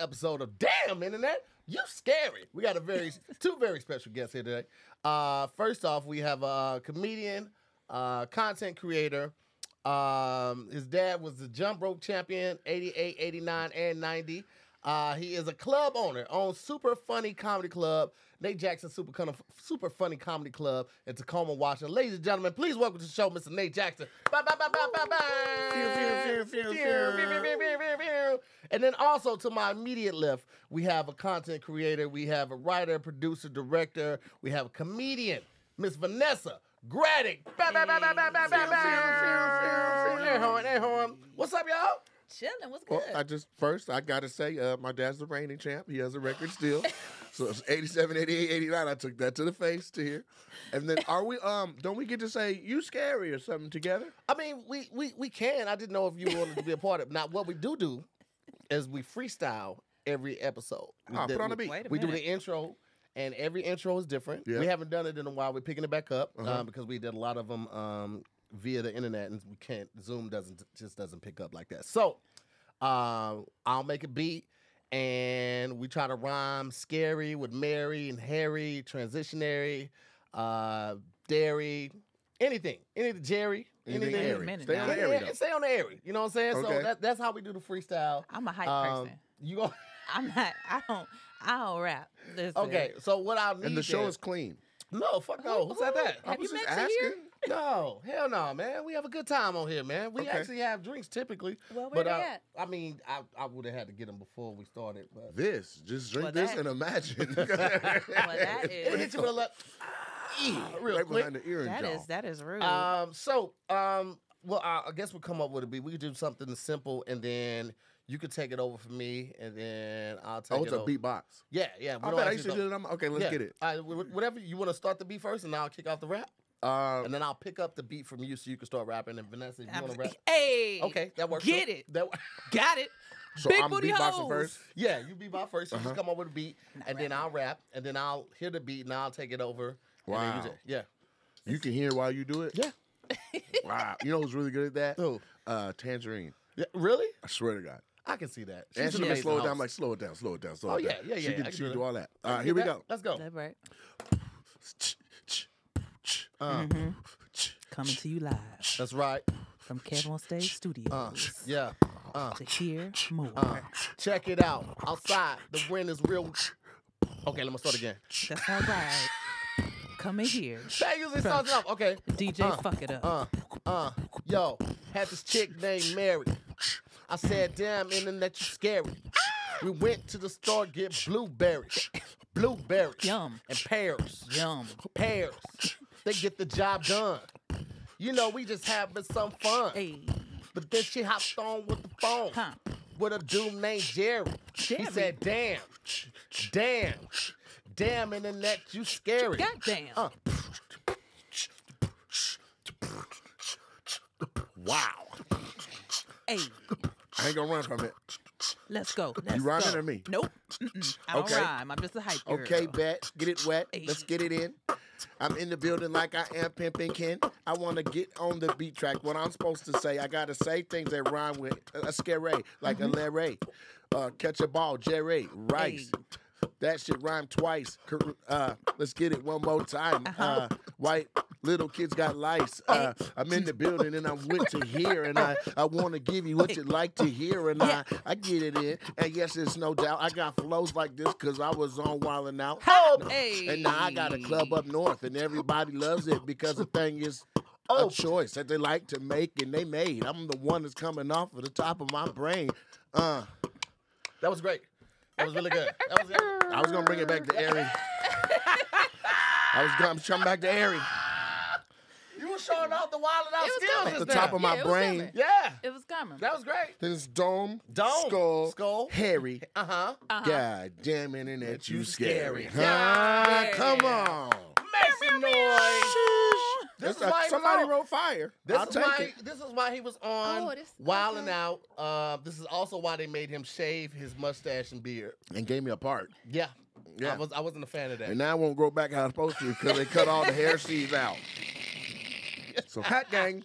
episode of Damn Internet. You scary. We got a very two very special guests here today. Uh, first off, we have a comedian, uh, content creator. Um, his dad was the jump rope champion, 88, 89, and 90. Uh, he is a club owner, owns Super Funny Comedy Club, Nate Jackson Super of Super Funny Comedy Club in Tacoma, Washington. Ladies and gentlemen, please welcome to the show, Mr. Nate Jackson. Bye, bye, bye, bye, bye, bye. Phew, phew, phew, phew, And then also to my immediate left, we have a content creator, we have a writer, producer, director, we have a comedian, Miss Vanessa Graddick. What's up, y'all? Chilling. What's good? Well, I just first I gotta say, uh, my dad's the reigning champ. He has a record still. so it's 87, 88, 89. I took that to the face to hear. And then are we um don't we get to say you scary or something together? I mean, we we we can. I didn't know if you wanted to be a part of it. Now, what we do do is we freestyle every episode. We Ah, did- put on a beat. A We do the intro, and every intro is different. Yeah. We haven't done it in a while. We're picking it back up Uh-huh. uh, because we did a lot of them um, via the internet, and we can't. Zoom doesn't just doesn't pick up like that. So uh, I'll make a beat. And we try to rhyme scary with Mary and Harry, transitionary, uh, dairy, anything, anything, Jerry, Anything anything. airy. minute Stay now. on the Yeah, airy yeah, though. stay on the airy. You know what I'm saying? So Okay. that, that's how we do the freestyle. I'm a hype Um, person. you go I'm not. I don't. I don't rap. Listen. okay. So what I need And the show then- is clean. no fuck no. Who said that? I Have was you just met Tahir? asking. No, hell no, man. We have a good time on here, man. We Okay. actually have drinks typically. Well, but where they uh, at? I mean, I, I would have had to get them before we started, but This. Just drink Well, this that- and imagine. Well, that we'll hit you with a le- real right quick. behind the ear and That jaw. is. That is rude. Um, so, um, well, I, I guess we'll come up with a beat. We could do something simple, and then you could take it over for me, and then I'll take Oh, it it's a over. beatbox. Yeah, yeah. we I don't bet I actually used to go- do it. on my- Okay, let's yeah. get it. All right, wh- whatever you want to start the beat first, and I'll kick off the rap, Uh, and then I'll pick up the beat from you, so you can start rapping. And Vanessa, if you want to rap, Hey. okay, that works. Get too. it. That, Got it. so Big I'm booty beatboxing hoes. first. yeah, you be my 1st You Uh-huh. just come up with a beat, and then I'll rap, and then I'll hear the beat, and I'll take it over. and then you Wow. just- yeah. You can hear while you do it. Yeah. Wow. You know who's really good at that? Who? Uh, Tangerine. Yeah. Really? I swear to God. I can see that. and She's she an can slow it down. Like slow it down, slow it down, slow Oh, it yeah, down. yeah, She yeah, can, I can she do can do all that. All right, here we go. Let's go. That right. Uh, Coming to you live That's right. from Kevin on Stage Studios. Uh, yeah. Uh, to hear more. uh, check it out. Outside, the wind is real. Okay, let me start again. That's all right. Come in here. That usually starts it off. Okay. DJ, Uh, fuck it up. Uh, uh, yo, had this chick named Mary. I said, damn, internet, you scary. We went to the store, get blueberries. Blueberries. Yum. And pears. Yum. Pears. They get the job done. You know, we just having some fun. Hey. But then she hopped on with the phone. Huh. with a dude named Jerry. He said, damn, damn, damn, internet, you scary. Goddamn. Uh, Wow. Hey. I ain't gonna run from it. Let's go. Let's rhyming go. or me? Nope. Mm-mm. I don't Okay. rhyme. I'm just a hype girl. Okay, bet. Get it wet. Let's get it in. I'm in the building like I am pimping Ken. I want to get on the beat track. What I'm supposed to say, I gotta say things that rhyme with a scary, like a Larry. Uh, catch a ball, Jerry, Rice. That shit rhyme twice. Uh, let's get it one more time. uh white little kids got lice. Uh, I'm in the building and I'm with Tahir, and I, I want to give you what you like to hear, and I, I get it in. And yes, it's no doubt I got flows like this because I was on Wild 'N Out. Hey. And now I got a club up north, and everybody loves it because the thing is Oh. a choice that they like to make, and they made. I'm the one that's coming off of the top of my brain. Uh, that was great. That was really good. That was good. I was gonna bring it back to Airy. I was gonna come back to Airy. You were showing off the Wild 'N Out was skills coming. just The top of my Yeah, brain. coming. Yeah, It was coming. that was great. Then it's dome, Dome, skull, skull. Harry. Uh huh. Uh-huh. God damn internet, you You scary. scary. Huh? Yeah. Come on. Make some noise. This is why he somebody was on. wrote fire. This I'll is take why. it. This is why he was on Oh, this- Wild okay. Out. Uh, this is also why they made him shave his mustache and beard. And gave me a part. Yeah, Yeah. I was. I wasn't a fan of that. And now I won't grow back how I'm supposed to because they cut all the hair seeds out. So hat gang.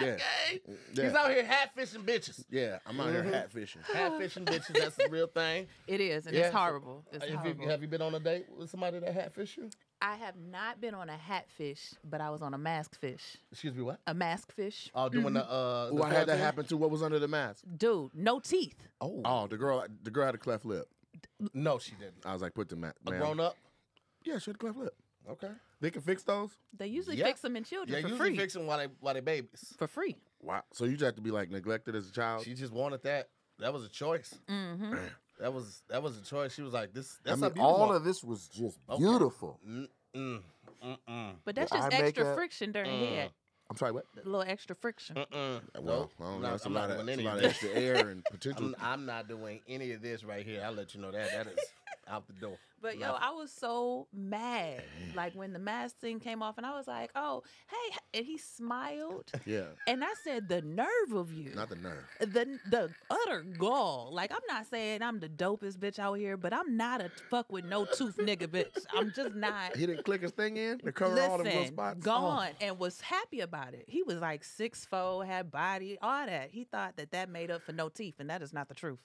Yeah. Okay. Yeah. He's out here hat fishing bitches. Yeah, I'm out here Mhm. hat fishing. Hat fishing bitches. That's the real thing. It is, and Yeah, it's horrible. It's Have horrible. you, have you been on a date with somebody that hat fish you? I have not been on a hatfish, but I was on a mask fish. Excuse me, what? A mask fish. Oh, doing the uh. Ooh, I had that happen too. What was under the mask? Dude, no teeth. Oh, Oh, the girl, the girl had a cleft lip. no, she didn't. I was like, put the mat. A grown up. Yeah, she had a cleft lip. Okay. They can fix those. They usually Yeah. fix them in children Yeah, for usually free. fix them while they while they babies. for free. Wow. So you just have to be like neglected as a child. She just wanted that. That was a choice. Mm-hmm. That was that was a choice. She was like, "This I mean, a beautiful." all of this was just Okay. beautiful. Mm, mm, mm, mm, But that's Well, just extra makeup, friction during Mm. head. I'm sorry, what? A little extra friction. mm, mm. Well, Nope. I don't know. not- That's a I'm lot not of, doing a any lot of of extra air and potential. I'm, I'm not doing any of this right here. I'll let you know that. That is out the door. But yo, I was so mad. Like when the mask thing came off, and I was like, "Oh, hey!" And he smiled, yeah, and I said, "The nerve of you." not the nerve. the the utter gall. Like I'm not saying I'm the dopest bitch out here, but I'm not a fuck with no tooth nigga bitch. I'm just not. He didn't click his thing in to cover all them little Listen, spots. Oh. gone and was happy about it. He was like six four, had body, all that. He thought that that made up for no teeth, and that is not the truth.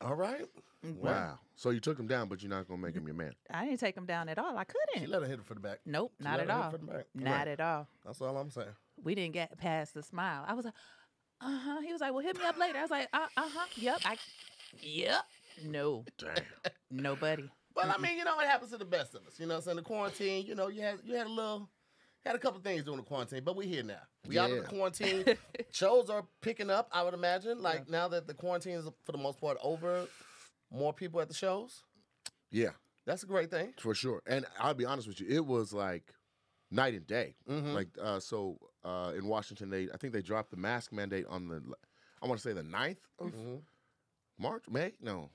All right. Wow. So you took him down, but you're not gonna make him your man. I didn't take him down at all. I couldn't. She let her hit it for the back. Nope, She not at all. for the back. Not at all. That's all I'm saying. We didn't get past the smile. I was like, uh huh. He was like, well, hit me up later. I was like, uh huh. Yep. I. Yep. No. Damn. Nobody. Well, I mean, you know, it happens to the best of us. You know, what I'm saying the quarantine. You know, you had you had a little, had a couple things during the quarantine, but we're here now. We out of the quarantine. Shows are picking up. I would imagine. Like now that the quarantine is for the most part over, more people at the shows. Yeah, That's a great thing. for sure. And I'll be honest with you, it was like night and day. Mhm. Like uh, so uh, in Washington, they I think they dropped the mask mandate on the I want to say the 9th of Mhm. March, May, no,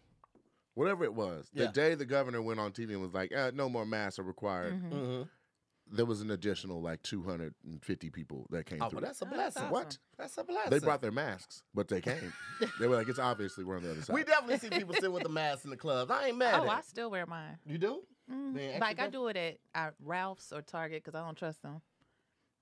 whatever it was. The Yeah. day the governor went on TV and was like, eh, "No more masks are required." Mhm. Mhm. There was an additional like 250 people that came Oh, through. but that's a Oh, that's blessing. awesome. What? That's a blessing. They brought their masks, but they came. they were like, "It's obviously we're on the other side." We definitely see people sit with the masks in the clubs. I ain't mad Oh, at I it. still wear mine. You do? Mm. Being Like I do it at, at Ralph's or Target because I don't trust them.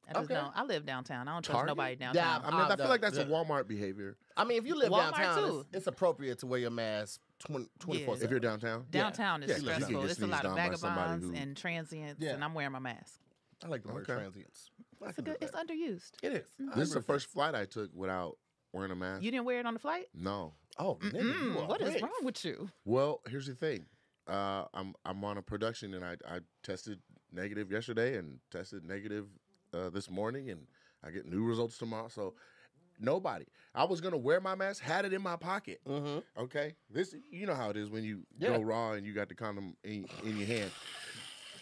I just Okay. don't. I live downtown. I don't trust Target? nobody Yeah, downtown. I mean, I Uh, feel the- like that's the- a Walmart behavior. I mean, if you live Walmart, downtown, too. it's, it's appropriate to wear your mask 20, 24 If you're downtown, downtown Yeah, is you stressful. It's a lot of on by somebody vagabonds who- and transients, Yeah. and I'm wearing my mask. I like the word Okay. transients. I It's, a good, it's underused. It is. I this is the first flight I took without wearing a mask. You didn't wear it on the flight? no. Oh, nigga, you what is wrong with you? Well, here's the thing. Uh, I'm I'm on a production and I I tested negative yesterday and tested negative uh, this morning and I get new results tomorrow. So nobody. I was gonna wear my mask, had it in my pocket. Mm-hmm. Okay, this you know how it is when you Yeah. go raw and you got the condom in, in your hand.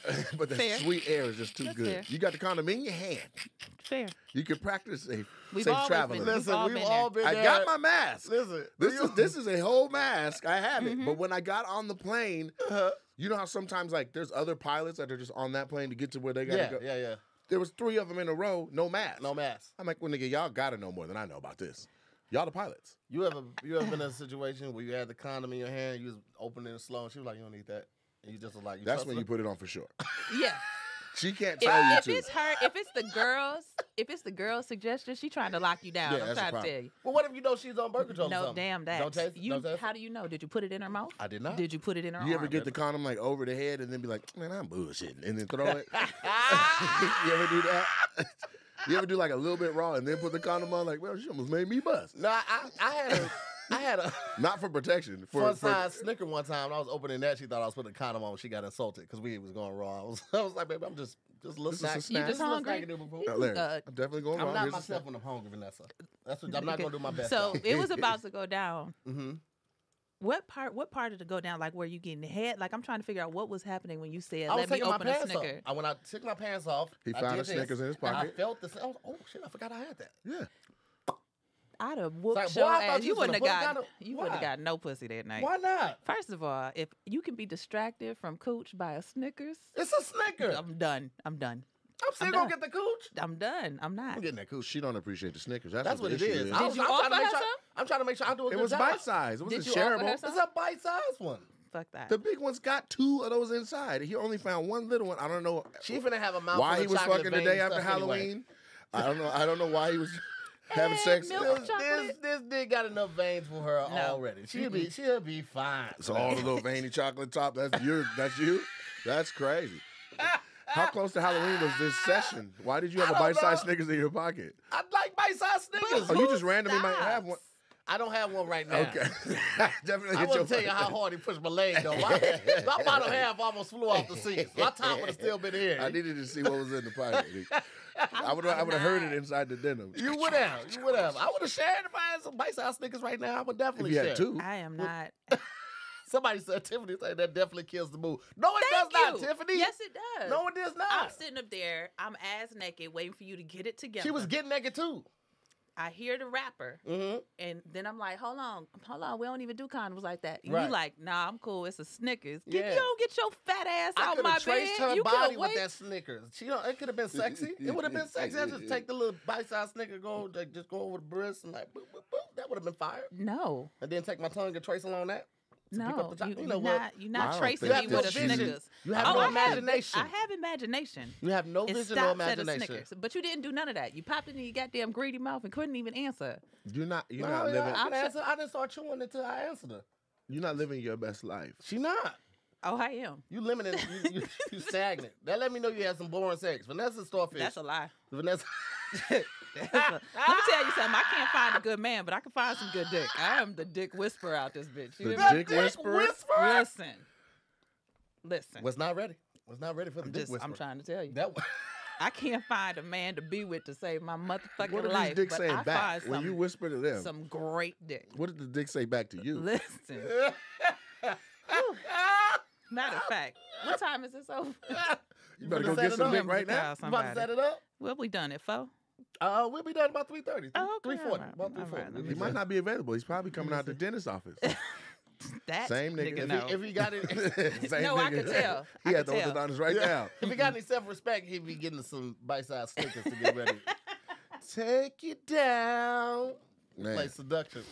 but the Fair. sweet air is just too That's good. fair. You got the condom in your hand. Fair. You can practice safe, We've safe traveling. been- Listen, all we've all, been all there. been I got my mask. Listen, This is this is a whole mask. I have it. Mhm. But when I got on the plane, Uh-huh. you know how sometimes like there's other pilots that are just on that plane to get to where they gotta yeah, go. yeah, yeah. There was three of them in a row, no mask. No mask. I'm like, well, nigga, y'all gotta know more than I know about this. Y'all the pilots. You ever you ever been in a situation where you had the condom in your hand, you was opening it slow, and she was like, "You don't need that," and you just was like, you That's when her? you put it on for sure. Yeah. She can't If, tell you if to. it's her, if it's the girls, if it's the girl's suggestion, she trying to lock you down. Yeah, I'm that's the trying to problem. tell you. Well, what if you know she's on birth control? or No, something? damn that. Don't taste. you, don't taste. how do you know? Did you put it in her mouth? I did not. Did you put it in her mouth? You ever arm? get the condom like over the head and then be like, man, I'm bullshitting, and then throw it? you ever do that? you ever do like a little bit raw and then put the condom on? Like, well, she almost made me bust. No, I, I had a, I had a Not for protection, for, fun for size Snicker one time. I was opening that. She thought I was putting a condom on. She got insulted because we was going raw. I was, I was like, baby, I'm just, just a little This is a snack. snack. You just a little hungry? snack in there before. Uh, Larry, I'm definitely going I'm wrong. not Here's myself when I'm hungry, Vanessa. That's what I'm not gonna do my best. So it was about to go down. mm-hmm. What part? What part of it go down? Like where you getting the head? Like I'm trying to figure out what was happening when you said, I was "Let me taking my open a pants off. I when I took my pants off, He I found did a Snickers this, in his and I pocket. felt this. I was, oh shit! I forgot I had that. Yeah. I'd have whooped like, your boy, I ass. you You wouldn't have gonna got. put it down. You wouldn't have got no pussy that night. Why not? First of all, if you can be distracted from cooch by a Snickers, It's a Snicker. I'm, done. I'm done. I'm done. still I'm gonna done. get the cooch. I'm done. I'm not. I'm getting that cooch. She don't appreciate the Snickers. That's, That's what, what the it issue is. is. I Did was- you I'm trying offer to make her sure, some? I'm trying to make sure I do a It good was job. bite size. It wasn't Did you shareable. It's a bite size one. Fuck that. The big one's got two of those inside. He only found one little one. I don't know She finna have a mouthful why of he was fucking the day after stuff anyway. Halloween. I don't know. I don't know why he was. Having sex. This, this, chocolate. this dick got enough veins for her No. already. She'll be she'll be fine. So all the little veiny chocolate top. That's you. That's you. That's crazy. How close to Halloween was this session? Why did you have a bite-sized. Snickers in your pocket? I like bite-sized Snickers. Oh, you just randomly might have one. I don't have one right now. Okay. Definitely I hit your want to tell you how hard he pushed my leg though. My, my bottom half almost flew off the seat. My top would have still been here. I needed to see what was in the pocket. I would I would have heard it inside the denim. You would have. You would have. I would have shared if I had some bite-sized Snickers right now. I would If definitely you share. had two. I am not. Somebody said Tiffany said that definitely kills the mood. No, it Thank does not. Tiffany. Yes, it does. No, it does not. I'm sitting up there. I'm ass naked, waiting for you to get it together. She was getting naked too. I hear the rapper, Mm-hmm. and then I'm like, "Hold on, hold on. We don't even do condoms like that." And Right. You like, "Nah, I'm cool. It's a Snickers. Get, Yeah. You don't get your fat ass I out could my have traced bed. her you body with that Snickers. She don't. It could have been sexy. It would have been sexy. I just take the little bite-sized Snicker, go like, just go over the breast and like, boop, boop, boop. That would have been fire. No, And then take my tongue and trace along that. To pick up no, the top. you, You you know are what? not. You're not don't tracing think me with a. Snickers. You have oh, no I have- imagination. I have imagination. You have no It vision or stops imagination. Snickers, but you didn't do none of that. You popped it in your goddamn greedy mouth and couldn't even answer. You're not. You're No, not living. I, I'm didn't answer, I didn't start chewing until I answered her. You're not living your best life. She not. Oh, I am. You limited. You, you, you stagnant. That let me know you had some boring sex. Vanessa starfish. That's a lie. Vanessa. That's a- Let me tell you something. I can't find a good man, but I can find some good dick. I am the dick whisperer out this bitch. You The hear me? dick whisperer? Listen. Listen. was not ready. Was not ready for the I'm dick just, whisperer. I'm trying to tell you. That. I can't find a man to be with to save my motherfucking What did life. these dicks but say I back find when you some, whisper to them? some great dick. What did the dick say back to you? Listen. Matter of fact, what time is this over? You better go set get it some up? dick right now. Call You about to somebody. set it up? What we done at four? Uh, we'll be done about three thirty. Oh, okay, Three forty. alright, About three alright, let forty. me He might not be available. He's probably coming out the dentist office. That Same nigga. nigga If no. If he got it, Same No, I nigga. could tell. He I had the orthodontist right now. if he got any self respect, he'd be getting some bite sized Snickers to get ready. Take you down. Man. Play seduction.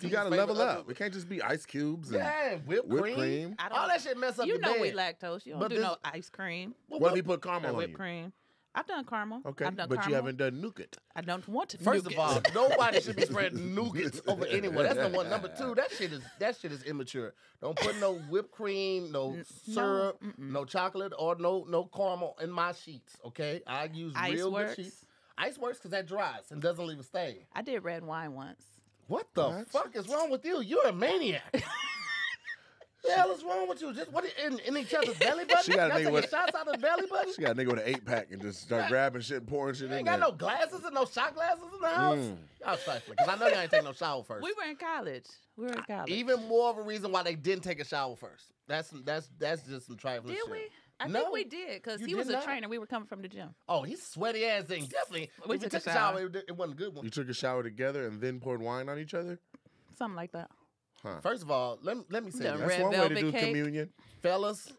You gotta level up. It can't just be ice cubes and Yeah, whipped, whipped cream. cream. I don't- All that shit mess up you your know we lactose. You don't But do this- no ice cream Well, What if he put caramel on whipped you? cream. I've done caramel. Okay, I've done but caramel. you haven't done nougat. I don't want to. First nougat. of all, nobody should be spreading nougats over anyone. That's number one. Number two, that shit is that shit is immature. Don't put no whipped cream, no N- no, syrup, mm-mm. no, chocolate, or no no caramel in my sheets. Okay, I use Ice real works. good sheets. Ice works because that dries and doesn't leave a stain. I did red wine once. What the What? fuck is wrong with you? You're a maniac. the hell is wrong with you? Just what in, in each other's belly button? She got a Y'all nigga with- shots out of the belly button? She got a nigga with an eight pack and just start grabbing shit and pouring shit You in ain't there. got no glasses and no shot glasses in the house. Mm. Y'all trifling because I know y'all ain't taking no shower first. We were in college. We were in college. Even more of a reason why they didn't take a shower first. That's that's that's just some trifling did shit. we? I No, think we did because he was a not. trainer. We were coming from the gym. Oh, he's sweaty ass thing. Definitely. We if you took a took a shower. shower, it, it wasn't a good one. You took a shower together and then poured wine on each other? Something like that. Huh. First of all, let me let me say The this. That's red one way to do cake. communion. fellas,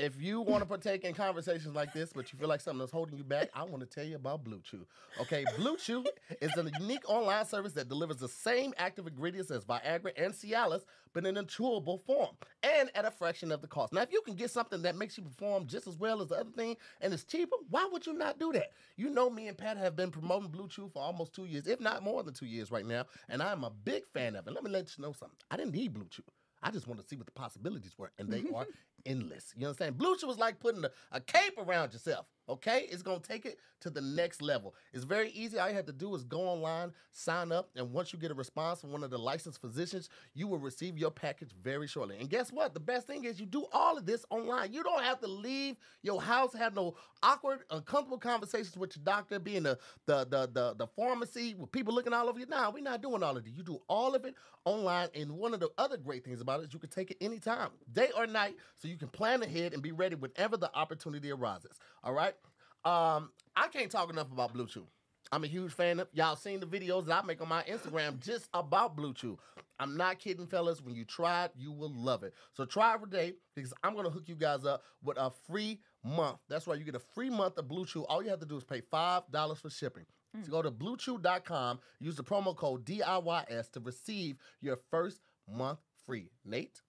if you want to partake in conversations like this, but you feel like something is holding you back, I want to tell you about Blue Chew. Okay, Blue Chew is a unique online service that delivers the same active ingredients as Viagra and Cialis, but in a chewable form and at a fraction of the cost. Now, if you can get something that makes you perform just as well as the other thing and it's cheaper, why would you not do that? You know, me and Pat have been promoting Blue Chew for almost two years, if not more than two years right now, and I'm a big fan of it. Let me let you know something. I didn't need Blue Chew. I just want to see what the possibilities were, and they are endless. You understand? Blue Chew is like putting a, a cape around yourself. Okay, it's gonna take it to the next level. It's very easy. All you have to do is go online, sign up, and once you get a response from one of the licensed physicians, you will receive your package very shortly. And guess what? The best thing is you do all of this online. You don't have to leave your house, have no awkward, uncomfortable conversations with your doctor, be in the the the the, the pharmacy with people looking all over you. Nah, we're not doing all of it. You do all of it online. And one of the other great things about it is you can take it anytime, day or night, so you can plan ahead and be ready whenever the opportunity arises. All right. Um, I can't talk enough about Blue Chew. I'm a huge fan of y'all seen the videos that I make on my Instagram just about Blue Chew. I'm not kidding, fellas. When you try it, you will love it. So try it today because I'm gonna hook you guys up with a free month. That's right, you get a free month of Blue Chew. All you have to do is pay five dollars for shipping. So go to bluechew.com, use the promo code DIYS to receive your first month free. Nate,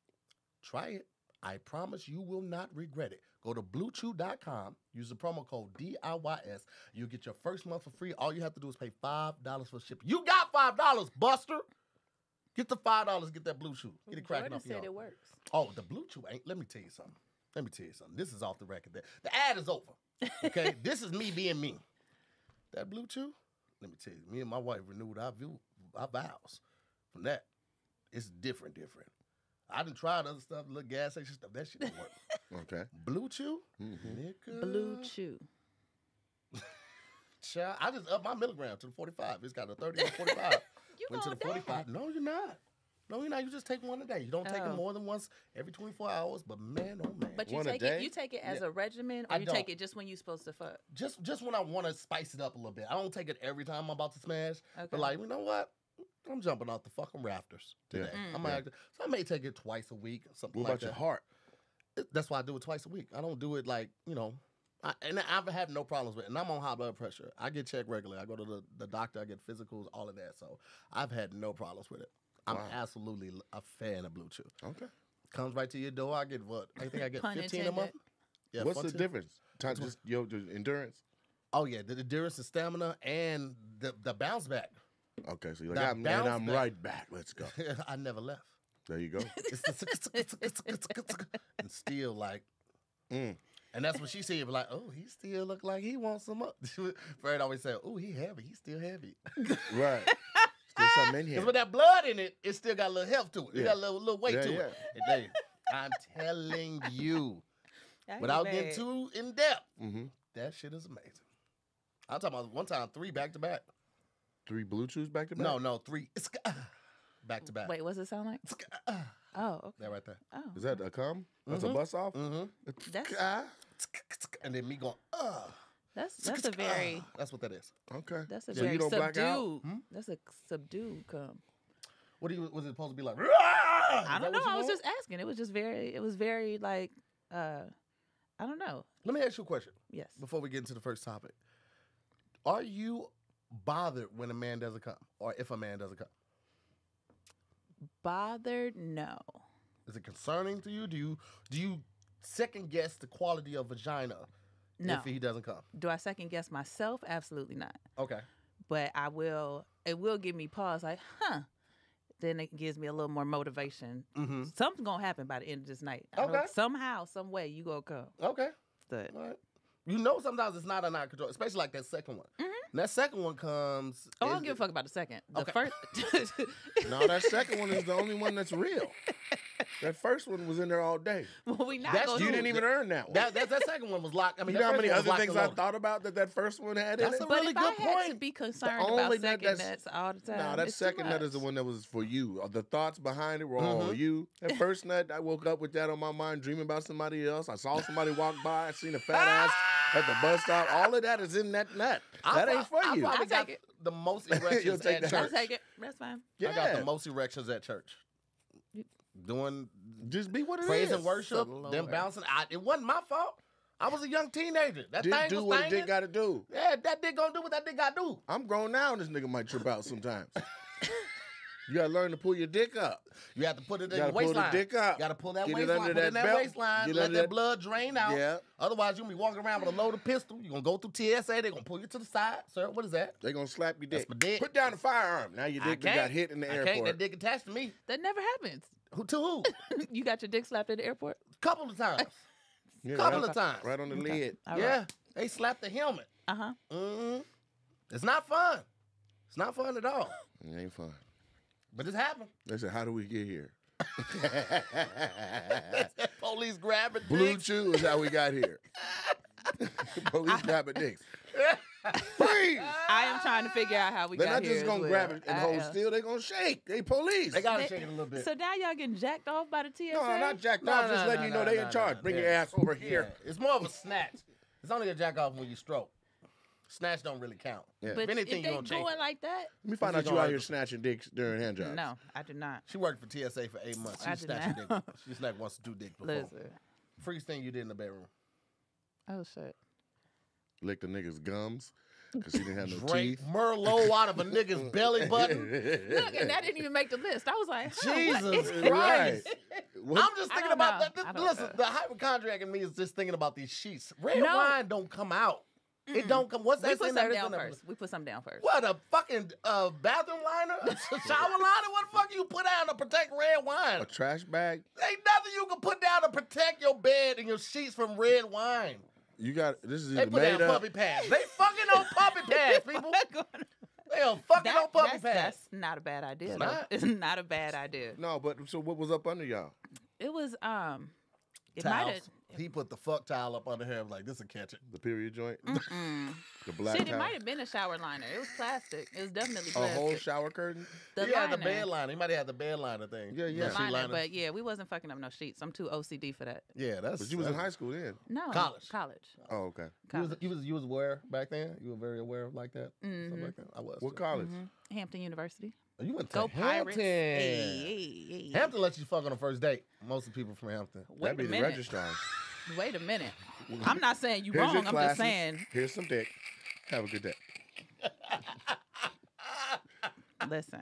try it. I promise you will not regret it. Go to bluechew.com, use the promo code DIYS. You'll get your first month for free. All you have to do is pay $5 for shipping. You got $5, Buster. Get the $5, get that Blue Chew. Get it cracking Jordan off your said own. it works. Oh, the Blue Chew ain't. Let me tell you something. Let me tell you something. This is off the record. The, the ad is over. Okay, this is me being me. That Blue Chew. Let me tell you, me and my wife renewed our view, our vows. From that, it's different, different. I done tried other stuff, little gas station stuff. That shit don't work. Okay. Blue Chew, Mhm. nigga. Blue Chew. Child, I just up my milligram to the 45. It's got a 30 and 45. You Went to the going 45. down. No, you're not. No, you're not. You just take one a day. You don't take it Oh. more than once every 24 hours. But man, oh man. But you One a take day? it. You take it as Yeah. a regimen, or I you take don't. it just when you're supposed to fuck. just just when I want to spice it up a little bit. I don't take it every time I'm about to smash. Okay. But like, you know what? I'm jumping off the fucking rafters Yeah. today. Mm. I might Yeah. so I may take it twice a week or something What like about your that. heart? It- That's why I do it twice a week. I don't do it like you know. I, and I've had no problems with it. And I'm on high blood pressure. I get checked regularly. I go to the, the doctor. I get physicals, all of that. So I've had no problems with it. I'm Wow. absolutely a fan of Blue Chew. Okay. Comes right to your door. I get what? I think I get Pun 15 a month. Yeah, What's the 14. difference? Time, just your the endurance. Oh yeah, the endurance, the stamina, and the the bounce back. Okay, so you're That like, I'm, and I'm back. right back. Let's go. I never left. There you go. It's and still like, Mm. and that's what she said. Like, oh, he still look like he wants some up. Fred always said, oh, he heavy. He still heavy. right. Still something in Because here. with that blood in it, it still got a little health to it. It Yeah. got a little, little weight Yeah, to yeah. it. They- I'm telling you, I ain't without bad. getting too in depth, Mm-hmm. that shit is amazing. I'm talking about one time three back to back. Three blue chews back to back. No, no, three back to back. Wait, what's it sound like? Oh, okay. That right there. Oh, Is that a cum? That's a bust off. Mm-hmm. that's Ah, And then me going, uh. that's that's a very That's what that is. Okay. that's a So very you don't black out? subdued. Hmm? That's a subdued come. What do you was it supposed to be like? I don't know. I was just asking. It was just very. It was very like. uh I don't know. Let me ask you a question Yes. before we get into the first topic. Are you bothered when a man doesn't come, or if a man doesn't come? Bothered? No. Is it concerning to you? Do you do you second guess the quality of vagina No. if he doesn't come? Do I second guess myself? Absolutely not. Okay. But I will. It will give me pause. Like, huh. Then it gives me a little more motivation. Mm-hmm. Something's gonna happen by the end of this night. Okay. Somehow, some way, you gonna come. Okay. But All right. You know, sometimes it's not under our control, especially like that second one. Mhm. That second one comes. oh, I don't give a fuck about the second. The Okay. first. No, that second one is the only one that's real. That first one was in there all day. well, we not That's You didn't even earn that one. That, that that second one was locked. I mean, you know how many first one was other things and I thought about that that first one had That's in a it? But really if I good had to point. be concerned only about that- second that's- nuts all the time, No, that it's second nut is the one that was for you. Uh, The thoughts behind it were all Mhm. you. That first nut, I woke up with that on my mind, dreaming about somebody else. I saw somebody walk by. I seen a fat ass at the bus stop. All of that is in that nut. I that pro- ain't for I you. probably I'll got take it. the most erections at that. I'll church. take it. That's fine. I got the most erections at church. Doing Just be what it is. praise and worship, the them bouncing. I, it wasn't my fault. I was a young teenager. That Just thing do was what thinging. dick got to do. yeah, that dick gonna do what that dick gotta do. I'm grown now, and this nigga might trip out sometimes. you gotta learn to pull your dick up. You have to put it in You your gotta pull the waistline. dick up. You gotta pull that Get it waistline. under Put it in that that belt. waistline. Get Let under that that- blood drain out. Yeah. Otherwise, you're gonna be walking around with a loaded pistol. You're gonna go through TSA. They're gonna pull you to the side. Sir, what is that? They gonna slap your That's dick. my dick. Put down the firearm. Now your dick got hit in the I can't. airport. That dick attached to me. That never happens. Who to who? you got your dick slapped at the airport? Couple of times. Yeah, Couple right, of times. right on the Okay. lid. All right. yeah, they slapped the helmet. Uh huh. hmm It's not fun. It's not fun at all. It ain't fun. But it's happened. They said, "How do we get here?" Police grabbing Blue dicks. Chew is how we got here. Police grabbing dicks. Freeze! I am trying to figure out how we They're got not here. just as gonna well. grab it and I hold am. still. They gonna shake. They police. They gotta They- shake it a little bit. So now y'all getting jacked off by the TSA? no, not jacked No, off. no, Just letting no, you know no, they no, in charge. no. Bring Yeah. your ass over Yeah, here. It's more of a snatch. It's only a jack off when you stroke. Snatch don't really count. Yeah. But If anything, if you they gonna change going it. like that, Let me find out you out here snatching dicks during hand jobs. no, I do not. She worked for TSA for eight months. She I did snatched a not. dick. She snatched once or two dicks before. Listen. Freeze thing you did in the bedroom. Oh shit. Lick the nigga's gums because she didn't have no Drake teeth. Merlot out of a nigga's belly button. Look, and that didn't even make the list. I was like, huh, what Jesus is- Christ. What? I'm just thinking about know. that. This, listen, know. the hypochondriac in me is just thinking about these sheets. Red No. wine don't come out. It don't come. Once We that's put in there, down first. We put some down first. What a fucking uh, bathroom liner, a shower liner. What the fuck you put down to protect red wine? A trash bag. Ain't nothing you can put down to protect your bed and your sheets from red wine. You got this is They either put made down up. puppy pads. They fucking on puppy pads, people. They are fucking That- on puppy that's, pads. that's not a bad idea. It's not? It's not a bad idea. No, but so what was up under y'all? It was um, it might have. He put the fuck towel up under here. I'm like, this will catch it. The period joint, Mm. the black Shit, it towel? might have been a shower liner. It was plastic. It was definitely a whole shower curtain. the he had the bed liner. He might have had the bed liner thing. Yeah, yeah. The sheet liner, liner. but yeah, we wasn't fucking up no sheets. I'm too OCD for that. yeah, that's. But you was in high school then. No, College. college, Oh, okay. You was, you was you was aware back then. You were very aware of like that. Stuff Mhm. like that. I was. What too. college? Mhm. Hampton University. Oh, You went to Go Hampton. Pirates! Hey, hey, hey. Hampton lets you fuck on the first date. Most of the people from Hampton. Wait That'd be a the minute. registrars. Wait a minute. I'm not saying you Here's wrong. I'm classes. just saying. Here's some dick. Have a good day. Listen,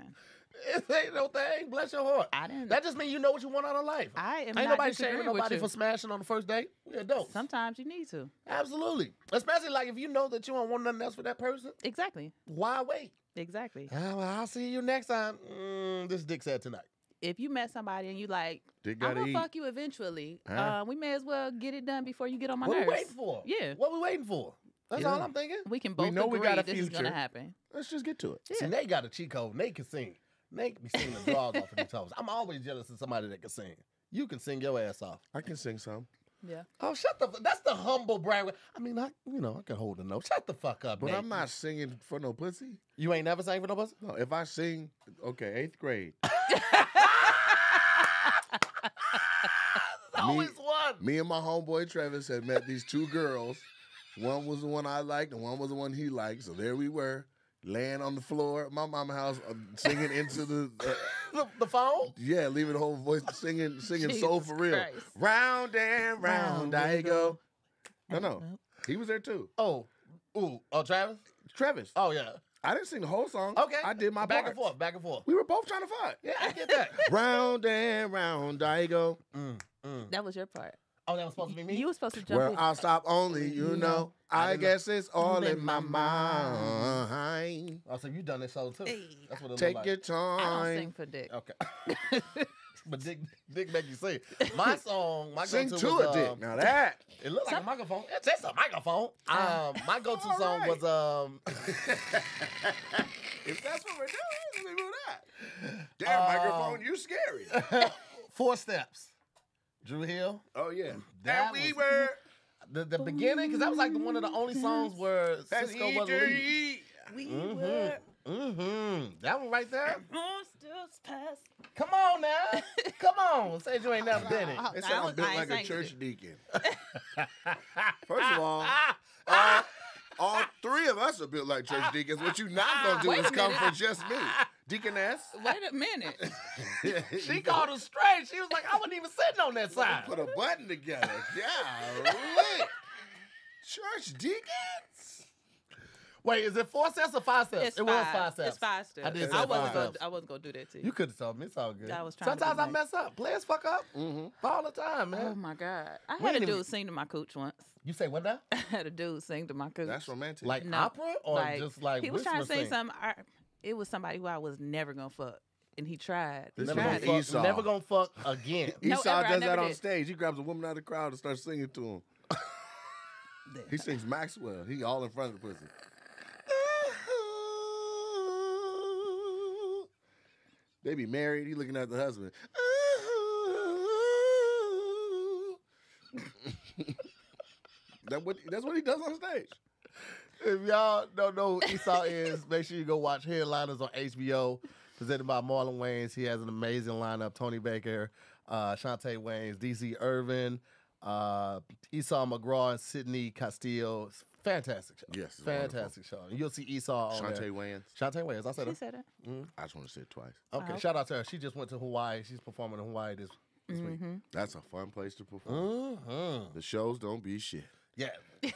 It ain't no thing. Bless your heart. I didn't. That just means you know what you want out of life. I am Ain't not nobody disagreeing shaming with nobody you. for smashing on the first date. We adults. Sometimes you need to. Absolutely. Especially like if you know that you don't want nothing else for that person, Exactly. why wait? Exactly. Ah, well, I'll see you next time. Mm, this dick said tonight. If you met somebody and you like, I'm gonna eat. fuck you eventually. Huh? Uh, we may as well get it done before you get on my nerves. what nerves. we waiting for? Yeah. What we waiting for? That's Yeah. all I'm thinking. We can We both know we got a this is gonna future. happen. Let's just get to it. See, Nate got a cheat code. Nate can sing. Nate can be singing the draws off of these toes. I'm always jealous of somebody that can sing. You can sing your ass off. I can sing some, Yeah. Oh, shut the. That's the humble brag. I mean, I you know I can hold a note. Shut the fuck up, but Nate. I'm not singing for no pussy. You ain't never sang for no pussy. No, if I sing, okay, eighth grade. There's always one. Me and my homeboy Travis had met these two girls. One was the one I liked, and one was the one he liked. So there we were, laying on the floor at my mama's house, uh, singing into the. Uh, The, the phone. yeah, leaving the whole voice, singing, singing soul for real. Christ. Round and round, Round I go. No, no, he was there too. Oh, ooh, oh, Travis. Travis, Oh yeah. I didn't sing the whole song. Okay. I did my back parts. and forth, back and forth. We were both trying to fight. Yeah, I get that. round and round I go. mm, mm. That was your part. Oh, that was supposed to be me. You were supposed to jump Where in. I'll stop only, you know. I didn't know. guess it's all in my mind. Oh, so you done this show too? Hey. That's what it Take look your like. I don't sing time. for dick. Okay. but Dick, Dick make you sing. My song, my Sing go-to to was, it, Dick. um, Now that. It looks like a microphone. It's just a microphone. Um, my go-to All song right. was um. if that's what we're doing, let me do that. Damn, Uh, microphone, you scary. Four steps. Dru Hill. Oh yeah. That and we was- were The the beginning, because that was like the, one of the only songs where as Sisqó wasn't lead. eager- We Mhm. Mm-hmm. That one right there. Monsters pass. Come on now. Come on. Say you ain't never done it. Uh, It sounds was- built like a church deacon. First of all, Ah, all, all three of us are built like church ah, deacons. What you not ah, gonna do Wait a is come for minute. just me, deaconess. Wait a minute. she called her straight. She was like, I wasn't even sitting on that side. Put a button together. Yeah, Church deacons. Wait, is it four steps or five steps? It's it five. was five steps. It's five steps. I did say I wasn't five gonna. steps. I wasn't gonna do that to you. You could have told me. It's all good. I was trying to be Sometimes I nice. mess up. Players fuck up Mm-hmm. all the time, man. Oh my god! I We had a ain't dude even- sing to my cooch once. you say what now? I had a dude sing to my cooch. That's romantic. Like No, opera or like, just like he was trying to whisper say sing? something. It was somebody who I was never gonna fuck, and he tried. He This Never is gonna, tried from it. fuck, Esau. never gonna fuck again. No, Esau ever, does that on did. stage. He grabs a woman out of the crowd and starts singing to him. He sings Maxwell. He all in front of the pussy. They be married. He looking at the husband. that what that's what he does on stage. If y'all don't know who Esau is, make sure you go watch Headliners on HBO, presented by Marlon Wayans. He has an amazing lineup: Tony Baker, uh, Chaunté Wayans, DC Irvin, uh, Esau McGraw, and Sydney Castillo. It's a fantastic show. Yes, it's fantastic show. And you'll see Esau on Chaunté there. Wayans. Chaunté Wayans. I said She it. said it. I just want to say it twice. Okay, Oh. shout out to her. She just went to Hawaii. She's performing in Hawaii this, this week. Mm-hmm. That's a fun place to perform. Mm-hmm. The shows don't be shit. Yeah,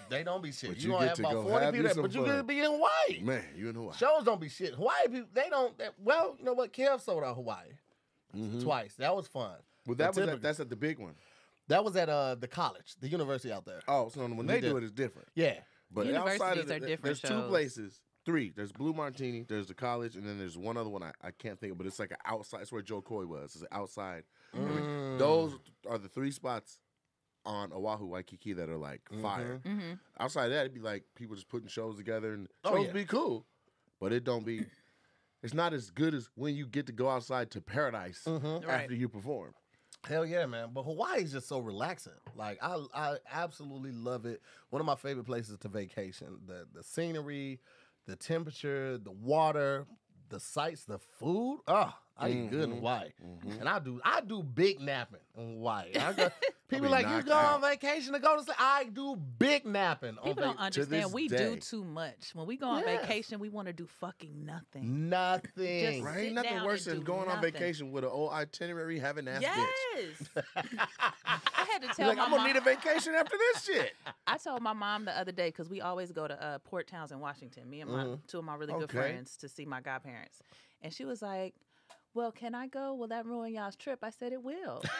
they don't be shit. But you, you gonna get have to about go forty have you people there, some but you fun. gonna be in Hawaii. Man, you in Hawaii. Shows don't be shit. Hawaii people, they don't. They, well, you know what? Kev sold out Hawaii Mhm. twice. That was fun. Well, The that was at, that's at the big one. That was at uh the college, the university out there. Oh, so when We they do it, it's different. Yeah. But outside Universities of the, are different there's two places, three. There's Blue Martini, there's the college, and then there's one other one I, I can't think of, but it's like an outside. It's where Jo Koy was. It's outside. I mean, Mm. those are the three spots on Oahu, Waikiki that are like fire. Mm-hmm. Outside of that, it'd be like people just putting shows together and Oh, shows yeah. be cool, but it don't be. It's not as good as when you get to go outside to paradise Mhm. Right. after you perform. Hell yeah, man! But Hawaii is just so relaxing. Like I, I absolutely love it. One of my favorite places to vacation. The the scenery, the temperature, the water, the sights, the food. Oh, I eat good in Mhm. Hawaii, Mhm. and I do I do big napping in Hawaii. I go, people be like you knocked go on vacation to go to sleep. I do big napping. on People don't understand. We day. do too much. When we go on Yes. vacation, we want to do fucking nothing. Nothing. Just Right? sit Nothing down worse and than do going on vacation with an old itinerary having ass bitch. Yes. I had to You're tell like, my I'm gonna mom. need a vacation after this shit. I told my mom the other day because we always go to uh, Port Townsend, Washington. Me and my Mhm. two of my really good friends to see my godparents, and she was like, "Well, can I go? Will that ruin y'all's trip?" I said, "It will."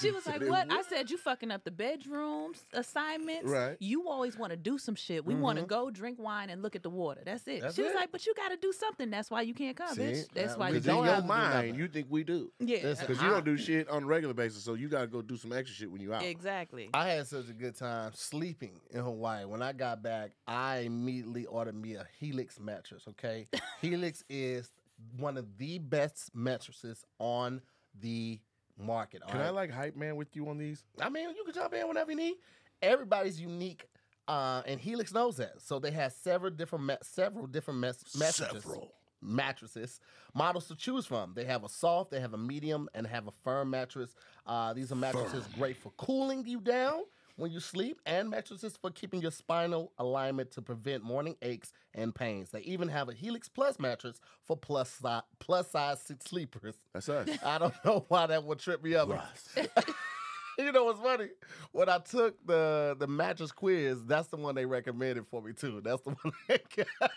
She was like, "What?" I said, "You fucking up the bedrooms assignments. Right. You always want to do some shit. We want to mm-hmm. go drink wine and look at the water. That's it." That's she was it. like, "But you got to do something. That's why you can't come, See? bitch. That's why you don't in don't." have your mind, you think we do. Yeah, Because you don't do shit on a regular basis, so you gotta go do some extra shit when you out. exactly. I had such a good time sleeping in Hawaii. When I got back, I immediately ordered me a Helix mattress. Okay, Helix is one of the best mattresses on the market. Can I like hype man with you on these? I mean, you can jump in whenever you need. Everybody's unique, uh, and Helix knows that. So they have several different, ma- several different mes- mattresses. Mattresses, models to choose from. They have a soft, they have a medium, and have a firm mattress. Uh, these are mattresses great for cooling you down when you sleep, and mattresses for keeping your spinal alignment to prevent morning aches and pains. They even have a Helix Plus mattress for plus si- plus size sleepers. That's us. I don't know why that would trip me up. you know what's funny? When I took the the mattress quiz, that's the one they recommended for me too. That's the one. They got.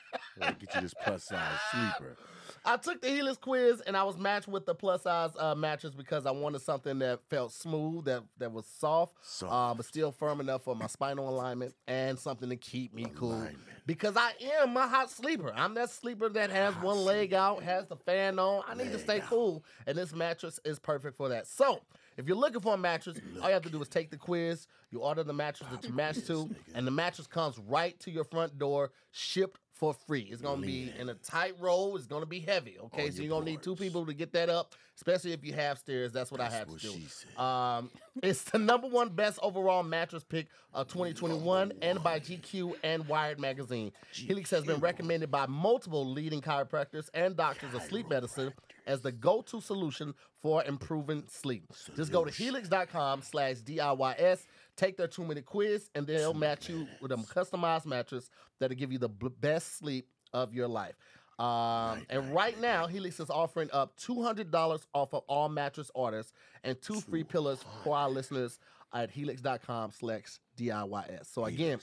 Get you this plus size sleeper. I took the Helix quiz and I was matched with the plus size uh, mattress because I wanted something that felt smooth, that that was soft, Soft. uh, but still firm enough for my spinal alignment and something to keep me cool. Alignment. Because I am a hot sleeper. I'm that sleeper that has Hot one leg out, has the fan on. I need to stay out. cool, and this mattress is perfect for that. So, if you're looking for a mattress, all you have to do is take the quiz. You order the mattress that you match to, and the mattress comes right to your front door, shipped for free. It's gonna be in a tight roll. It's gonna be heavy. Okay, On so you're gonna need two people to get that up, especially if you have stairs. That's what I That's have what to do. she said. Um, it's the number one best overall mattress pick of 2021 and by GQ and Wired magazine. Helix has been recommended by multiple leading chiropractors and doctors of sleep medicine as the go-to solution for improving sleep. Just go to helix.com slash DIYS, take their two-minute quiz, and they'll match you with a customized mattress that'll give you the b- best sleep of your life. Um, and right now, Helix is offering up $200 off of all mattress orders and two free pillows for our listeners at helix.com slash DIYS. So again,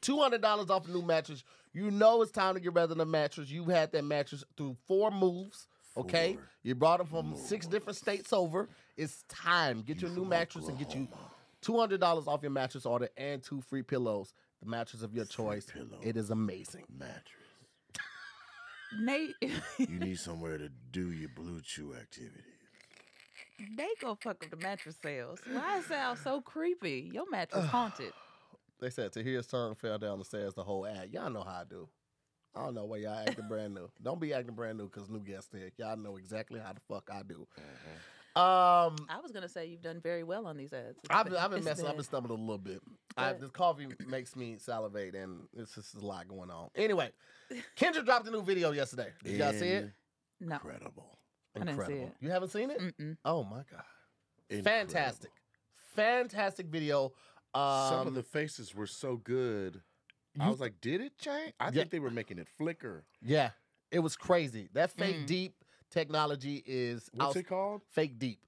$200 off a new mattress. You know it's time to get rid of the mattress. You've had that mattress through four moves. Okay, Four you brought them from six different states over. It's time. Get your new mattress and get you two hundred dollars off your mattress order and two free pillows. The mattress of your choice. pillow. It is amazing. mattress. Nate, You need somewhere to do your blue chew activity. they go fuck up the mattress sales. Why it sound so creepy? Your mattress haunted. They said Tahir tongue fell down the stairs the whole ad. Y'all know how I do. I don't know why y'all acting brand new. Don't be acting brand new because new guests here. Y'all know exactly how the fuck I do. Mm-hmm. Um, I was gonna say you've done very well on these ads. It's I've been, I've been it's messing. I've been stumbling a little bit. I, this coffee makes me salivate, and it's just a lot going on. Anyway, Kendra dropped a new video yesterday. Did y'all see it? no. Incredible. I didn't see Incredible. it. You haven't seen it? Mm-mm. Oh my god! Incredible. Fantastic, fantastic video. Um, Some of the faces were so good. I was like, did it change? I Yeah. think they were making it flicker. yeah, it was crazy. That fake Mm. deep technology is What's out- it called? fake deep.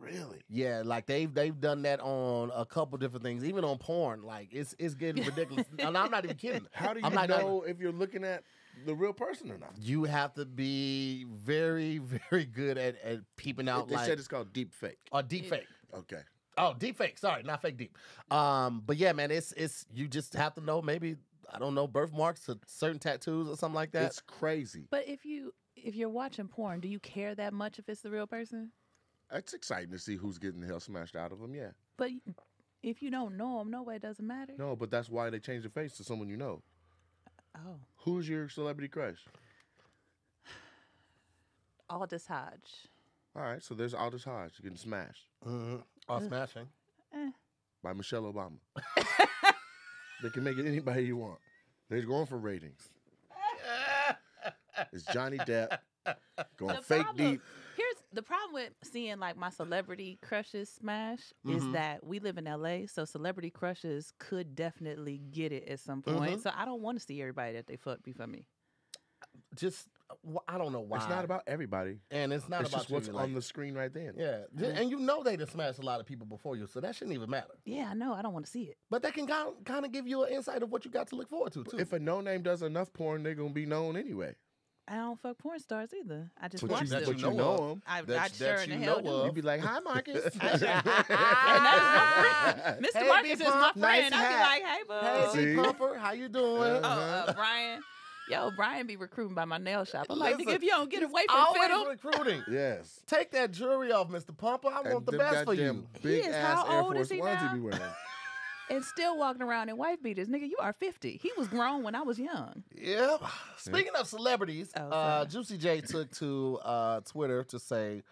Really? Yeah, like they've they've done that on a couple different things, even on porn. Like it's it's getting ridiculous. and I'm not even kidding. How do you I'm not- not- know if you're looking at the real person or not. You have to be very, very good at, at peeping out they like said it's called deep fake. or deep fake. Okay. Oh, deep fake. Sorry, not fake deep. Um, but yeah, man, it's it's you just have to know maybe I don't know birthmarks or certain tattoos or something like that. It's crazy. But if you if you're watching porn, do you care that much if it's the real person? It's exciting to see who's getting the hell smashed out of them. Yeah. But if you don't know them, no way it doesn't matter. No, but that's why they change the face to someone you know. Oh, Who's your celebrity crush? Aldis Hodge. All right, so there's Aldis Hodge getting smashed mm-hmm. Or smashing. Eh. by Michelle Obama. they can make it anybody you want. They're going for ratings. It's Johnny Depp going The fake problem- deep. Here's the problem with seeing like my celebrity crushes smash is Mhm. that we live in LA, so celebrity crushes could definitely get it at some point. Mhm. So I don't want to see everybody that they fuck be for me. Just I don't know why. It's not about everybody. and it's not it's about just what's you, on the screen right then. Yeah, J- and you know they done smashed a lot of people before you, so that shouldn't even matter. Yeah, I know. I don't want to see it. But that can kind kind of give you an insight of what you got to look forward to too. If a no name does enough porn, they're gonna be known anyway. I don't fuck porn stars either. I just But watch you, them. but you you know know them. I, I sure that in the hell do. You'd be like, "Hi, Marcus." And that's my friend. Mr. Hey, Marcus is my friend. nice I'd be hat. like, hey, boo. hey, See? Pumper, how you doing? Oh, uh, Brian. Yo, Brian be recruiting by my nail shop. I'm like, nigga, Listen, if you don't get away from Always Fiddle, recruiting. yes. Take that jewelry off, Mr. Pumper. I want And the best for goddamn you. Big He is- ass how Air old is he ones now? He be wearing. and still walking around in wife beaters, nigga, you are 50. He was grown when I was young. Yep. Speaking of celebrities, Oh, uh. Juicy J took to uh, Twitter to say,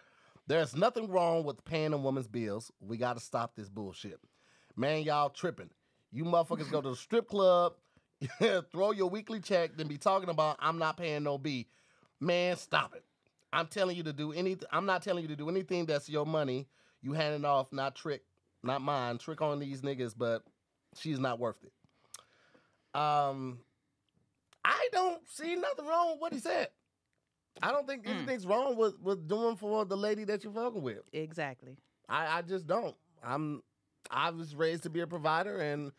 "There's nothing wrong with paying a woman's bills. We got to stop this bullshit. Man, y'all tripping. You motherfuckers go to the strip club, throw your weekly check, then be talking about I'm not paying no B. Man, stop it. I'm telling you to do anything. I'm not telling you to do anything that's your money. You handing off, not trick, not mine. Trick on these niggas, but she's not worth it. Um, I don't see nothing wrong with what he said. I don't think Mm. anything's wrong with, with doing for the lady that you're fucking with. Exactly. I, I just don't. I'm I was raised to be a provider and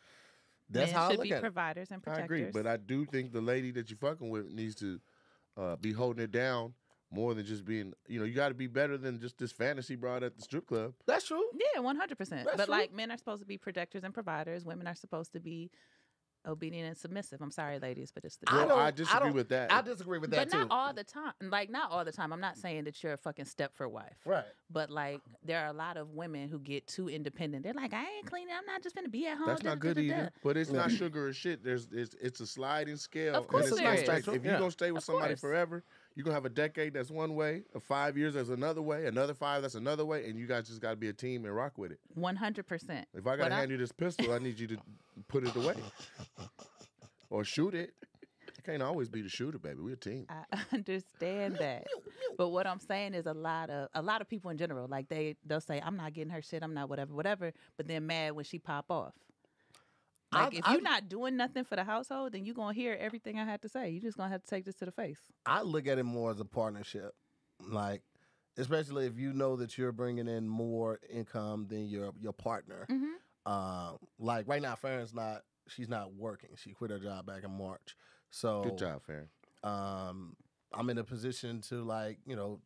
that's Men how I should look be at it. providers and I agree, but I do think the lady that you're fucking with needs to uh, be holding it down more than just being. You know, you got to be better than just this fantasy broad at the strip club. That's true. yeah, 100%. That's But true. like men are supposed to be protectors and providers. Women are supposed to be obedient and submissive. I'm sorry, ladies, but it's the I Well, truth. don't- I disagree don't- with that. I disagree with that But not all the time. Like not all the time. I'm not saying that you're a fucking Stepford wife. right. But like there are a lot of women who get too independent. They're like, I ain't cleaning. I'm not just gonna be at home. That's da, not good da, da, either. But it's not sugar or shit. There's it's, it's a sliding scale. Of course and it's there gonna is. stay- If you're yeah. gonna stay with Of somebody course. forever, you're gonna have a decade that's one way, a five years that's another way, another five that's another way, and you guys just gotta be a team and rock with it. 100%. If I gotta I- hand you this pistol, I need you to put it away. Or shoot it. You can't always be the shooter, baby. We're a team. I understand that. But what I'm saying is a lot of a lot of people in general, like they they'll say, I'm not getting her shit, I'm not whatever, whatever, but then mad when she pop off. Like I've- if you're I've- not doing nothing for the household, then you're gonna hear everything I had to say. You're just gonna have to take this to the face. I look at it more as a partnership. Like, especially if you know that you're bringing in more income than your your partner. Mm-hmm. Um, like right now, Farron's not. She's not working. She quit her job back in March. So Good job, Farron. um, I'm in a position to like you know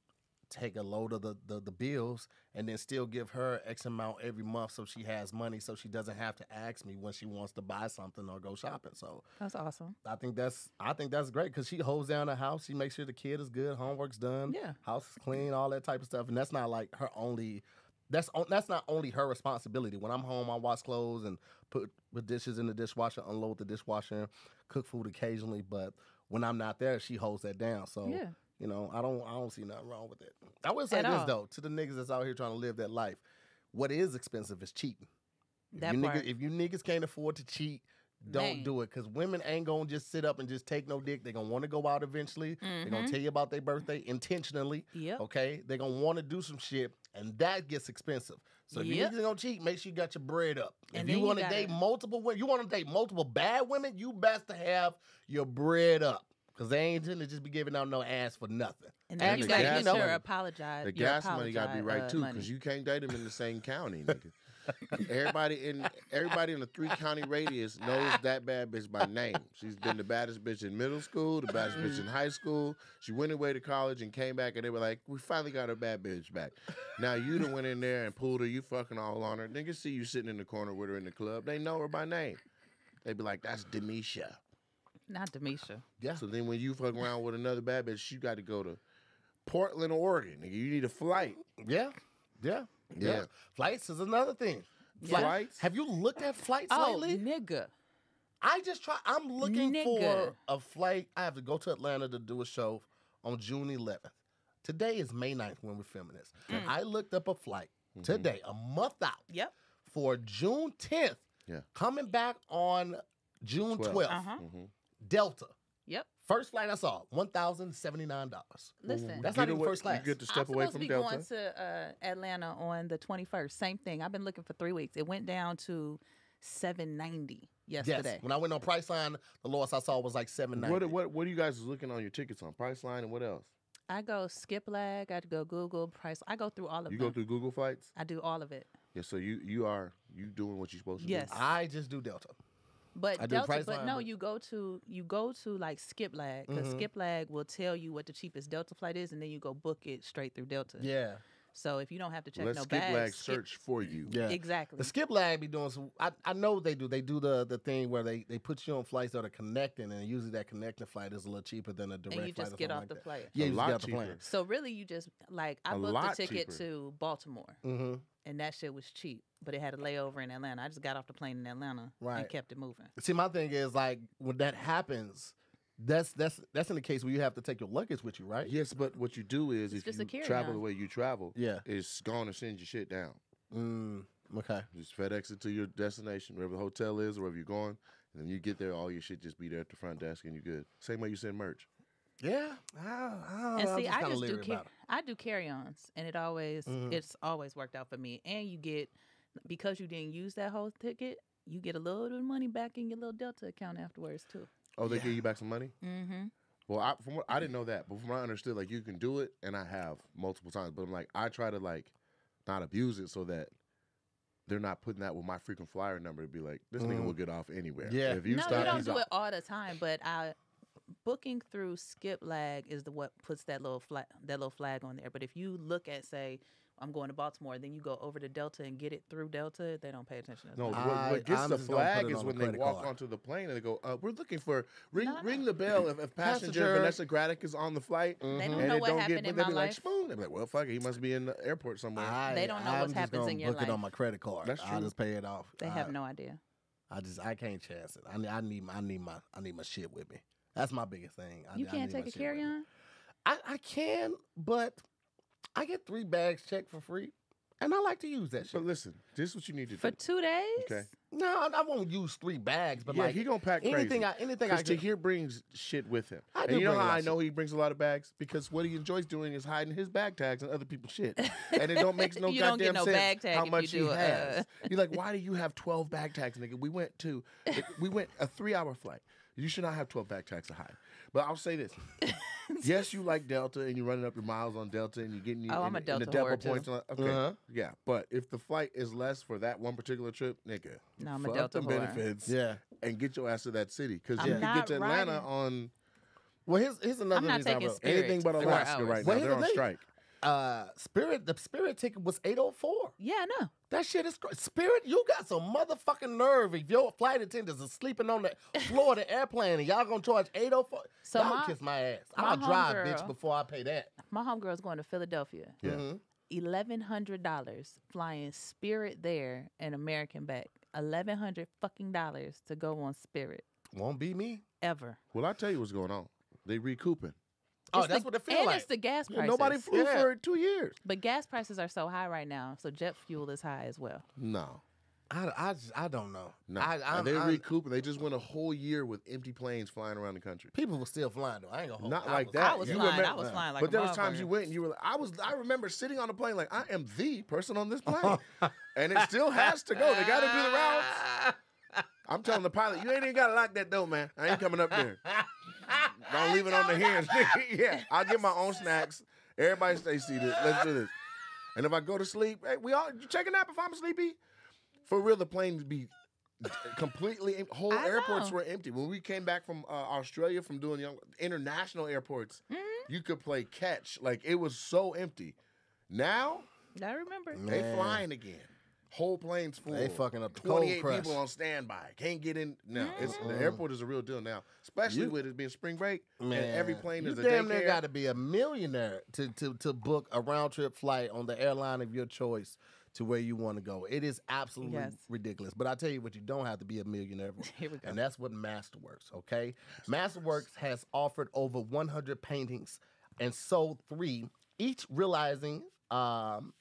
take a load of the, the the bills and then still give her X amount every month so she has money so she doesn't have to ask me when she wants to buy something or go shopping. So That's awesome. I think that's I think that's great because she holds down the house. She makes sure the kid is good, homework's done, Yeah. house is clean, all that type of stuff. And that's not like her only. That's on, that's not only her responsibility. When I'm home, I wash clothes and put put dishes in the dishwasher, unload the dishwasher, cook food occasionally. But when I'm not there, she holds that down. So Yeah. You know, I don't I don't see nothing wrong with it. I will say At this all. though, to the niggas that's out here trying to live that life, what is expensive is cheating. If That you, part. niggas, if you niggas can't afford to cheat, don't Man. do it. Cause women ain't gonna just sit up and just take no dick. They're gonna want to go out eventually. They're gonna mm-hmm. tell you about their birthday intentionally. Yeah. Okay, they're gonna want to do some shit, and that gets expensive. So if you Yep. niggas gonna cheat, make sure you got your bread up. And if you you want to date multiple women, you want to date multiple bad women, you best to have your bread up. Cause they ain't gonna just be giving out no ass for nothing. And then And you the gotta gas get your apologize. The your gas money got to be right uh, too, money. because you can't date them in the same county, nigga. everybody in everybody in the three county radius knows that bad bitch by name. She's been the baddest bitch in middle school, the baddest bitch in high school. She went away to college and came back, and they were like, "We finally got our bad bitch back." Now you done went in there and pulled her. You fucking all on her. Niggas see you sitting in the corner with her in the club. They know her by name. They be like, "That's Demisha." Not Demisha. Yeah. So then when you fuck around with another bad bitch, you got to go to Portland, Oregon. Nigga, you need a flight. Yeah. Yeah. Yeah. Yeah. Flights is another thing. Yeah. Flights. Have you looked at flights Oh, lately? nigga. I just try. I'm looking Nigga. for a flight. I have to go to Atlanta to do a show on June 11th. Today is May 9th when we're filming this. Mm. I looked up a flight Mm-hmm. today, a month out, Yep. for June 10th. Yeah. Coming back on June 12th. 12th. Huh. Delta. Yep. First flight I saw, $1,079. Listen. That's not know even what? first class. You get to I'm step away supposed from to be Delta. going to uh, Atlanta on the 21st. Same thing. I've been looking for three weeks. It went down to 790 Yes. yesterday. When I went on Priceline, the lowest I saw was like 790. What what what are you guys looking on your tickets on? Priceline and what else? I go Skip Lag. I go Google Price. I go through all of You them. go through Google Flights. I do all of it. Yeah, so you you are you doing what you're supposed to Yes. do. I just do Delta. But Delta, but no, you go to you go to like Skip Lag because Mhm. Skip Lag will tell you what the cheapest Delta flight is, and then you go book it straight through Delta. Yeah. So if you don't have to check Let's no skip bags, lag skip- search for you. Yeah. exactly. The skip lag be doing some. I, I know they do. They do the the thing where they, they put you on flights that are connecting, and usually that connecting flight is a little cheaper than a direct and you flight. just or get off like the that. plane. Yeah, A you just lot get off the plane. So really, you just like I A booked a ticket cheaper. to Baltimore, Mm-hmm. and that shit was cheap, but it had a layover in Atlanta. I just got off the plane in Atlanta Right. and kept it moving. See, my thing is like when that happens, that's that's that's in the case where you have to take your luggage with you, right? Yes, but what you do is It's if just a you travel carry-on. the way you travel, Yeah. it's going to send your shit down. Mm, okay. Just FedEx it to your destination, wherever the hotel is, wherever you're going. And then you get there, all your shit just be there at the front desk, and you're good. Same way you send merch. Yeah. I, I And know, I'm see, I just do leery car- I do carry-ons, and it always Mhm. it's always worked out for me. And you get because you didn't use that whole ticket, you get a little bit of money back in your little Delta account afterwards too. Oh, they Yeah. give you back some money? Mm-hmm. Well, I, from what I didn't know that, but from what I understood, like you can do it, and I have multiple times. But I'm like, I try to like not abuse it so that they're not putting that with my frequent flyer number to be like, this nigga Mhm. will get off anywhere. Yeah. if you no, stop, you don't do off. it all the time, but I booking through Skip Lag is the what puts that little flag that little flag on there. But if you look at say I'm going to Baltimore, then you go over to Delta and get it through Delta, they don't pay attention to that. No, what, I- what gets I'm the just gonna put flag is when they walk card. onto the plane and they go, uh, "We're looking for ring No, no. ring the bell if, if passenger, Passenger. Vanessa Graddick is on the flight." They Mhm. don't And know it what don't happened get, in they my be like, life. "Spoon." They be like, "Well, fuck it, he must be in the airport somewhere." I, They don't know I'm what's just happens gonna in your book it on my credit card. That's I true. just pay it off. They I, have no idea. I just I can't chance it. I need I need my I need my I need my shit with me. That's my biggest thing. I, You can't need take a shit carry on. I, I can, but I get three bags checked for free, and I like to use that shit. But listen, this is what you need to do. For do. two days? Okay. No, I, I won't use three bags, but yeah, like he gonna pack crazy. anything I anything I Because can. Tahir brings shit with him. I and do you know how I of know he brings a lot of bags? Because what he enjoys doing is hiding his bag tags and other people's shit. and it don't make no You don't goddamn get no sense bag tag how if you much do he a, has. uh, You're like, why do you have 12 bag tags, nigga? We went to, we went a three hour flight. You should not have 12 bag tags to hide. But I'll say this. yes, you like Delta and you're running up your miles on Delta and you're getting your Oh, in, I'm a in the Delta depot whore, too. points. on- Okay. Uh-huh. Yeah. But if the flight is less for that one particular trip, nigga, No, I'm a Delta them whore. benefits yeah. and get your ass to that city because I'm you can get to Atlanta riding- on Well, here's here's another I'm not reason I taking wrote. Anything but Alaska right now. here's They're the on thing. strike. Uh, Spirit the Spirit ticket was eight oh four. Yeah, I know. That shit is crazy. Spirit, you got some motherfucking nerve. If your flight attendants are sleeping on the floor of the airplane and y'all gonna charge eight oh four, So y'all my- kiss my ass. my I'll drive, homegirl- bitch, before I pay that. My homegirl's going to Philadelphia. Yeah. Mhm. Eleven hundred dollars flying Spirit there and American back. Eleven hundred fucking dollars to go on Spirit Won't be me. ever. Well, I tell you what's going on. They recouping. Oh, It's that's the- what it feel and like. it's the gas Yeah, prices. nobody flew Yeah. for two years. But gas prices are so high right now, so jet fuel is high as well. No, I, I, just, I don't know. no. I, I, they I, recouping. They just went a whole year with empty planes flying around the country. people were still flying though. I ain't gonna hold Not I like was- that. I was You flying. I remember- was flying like but a there was times motherfucker. you went and you were like, I was. I remember sitting on the plane like I am the person on this plane, and it still has to go. They got to do the routes. I'm telling the pilot, you ain't even got to lock that door, man. I ain't coming up there. Don't leave it on the hinge. yeah, I'll get my own snacks. Everybody stay seated. Let's do this. And if I go to sleep, hey, we all you take a nap if I'm sleepy. for real, the planes be completely whole I airports know. were empty. When we came back from uh, Australia from doing young, international airports, Mm-hmm. you could play catch. Like it was so empty. Now I remember. they Man. flying again. Whole planes full. They fucking up the 28 crush. people on standby. Can't get in. No, it's, the airport is a real deal now, especially You- with it being spring break. Man, and every plane you is a damn near daycare. got to be a millionaire to, to to book a round trip flight on the airline of your choice to where you want to go. It is absolutely Yes. ridiculous. But I tell you what, you don't have to be a millionaire for. Here we go. And that's what Masterworks, okay? Masterworks has offered over 100 paintings and sold three, each realizing um,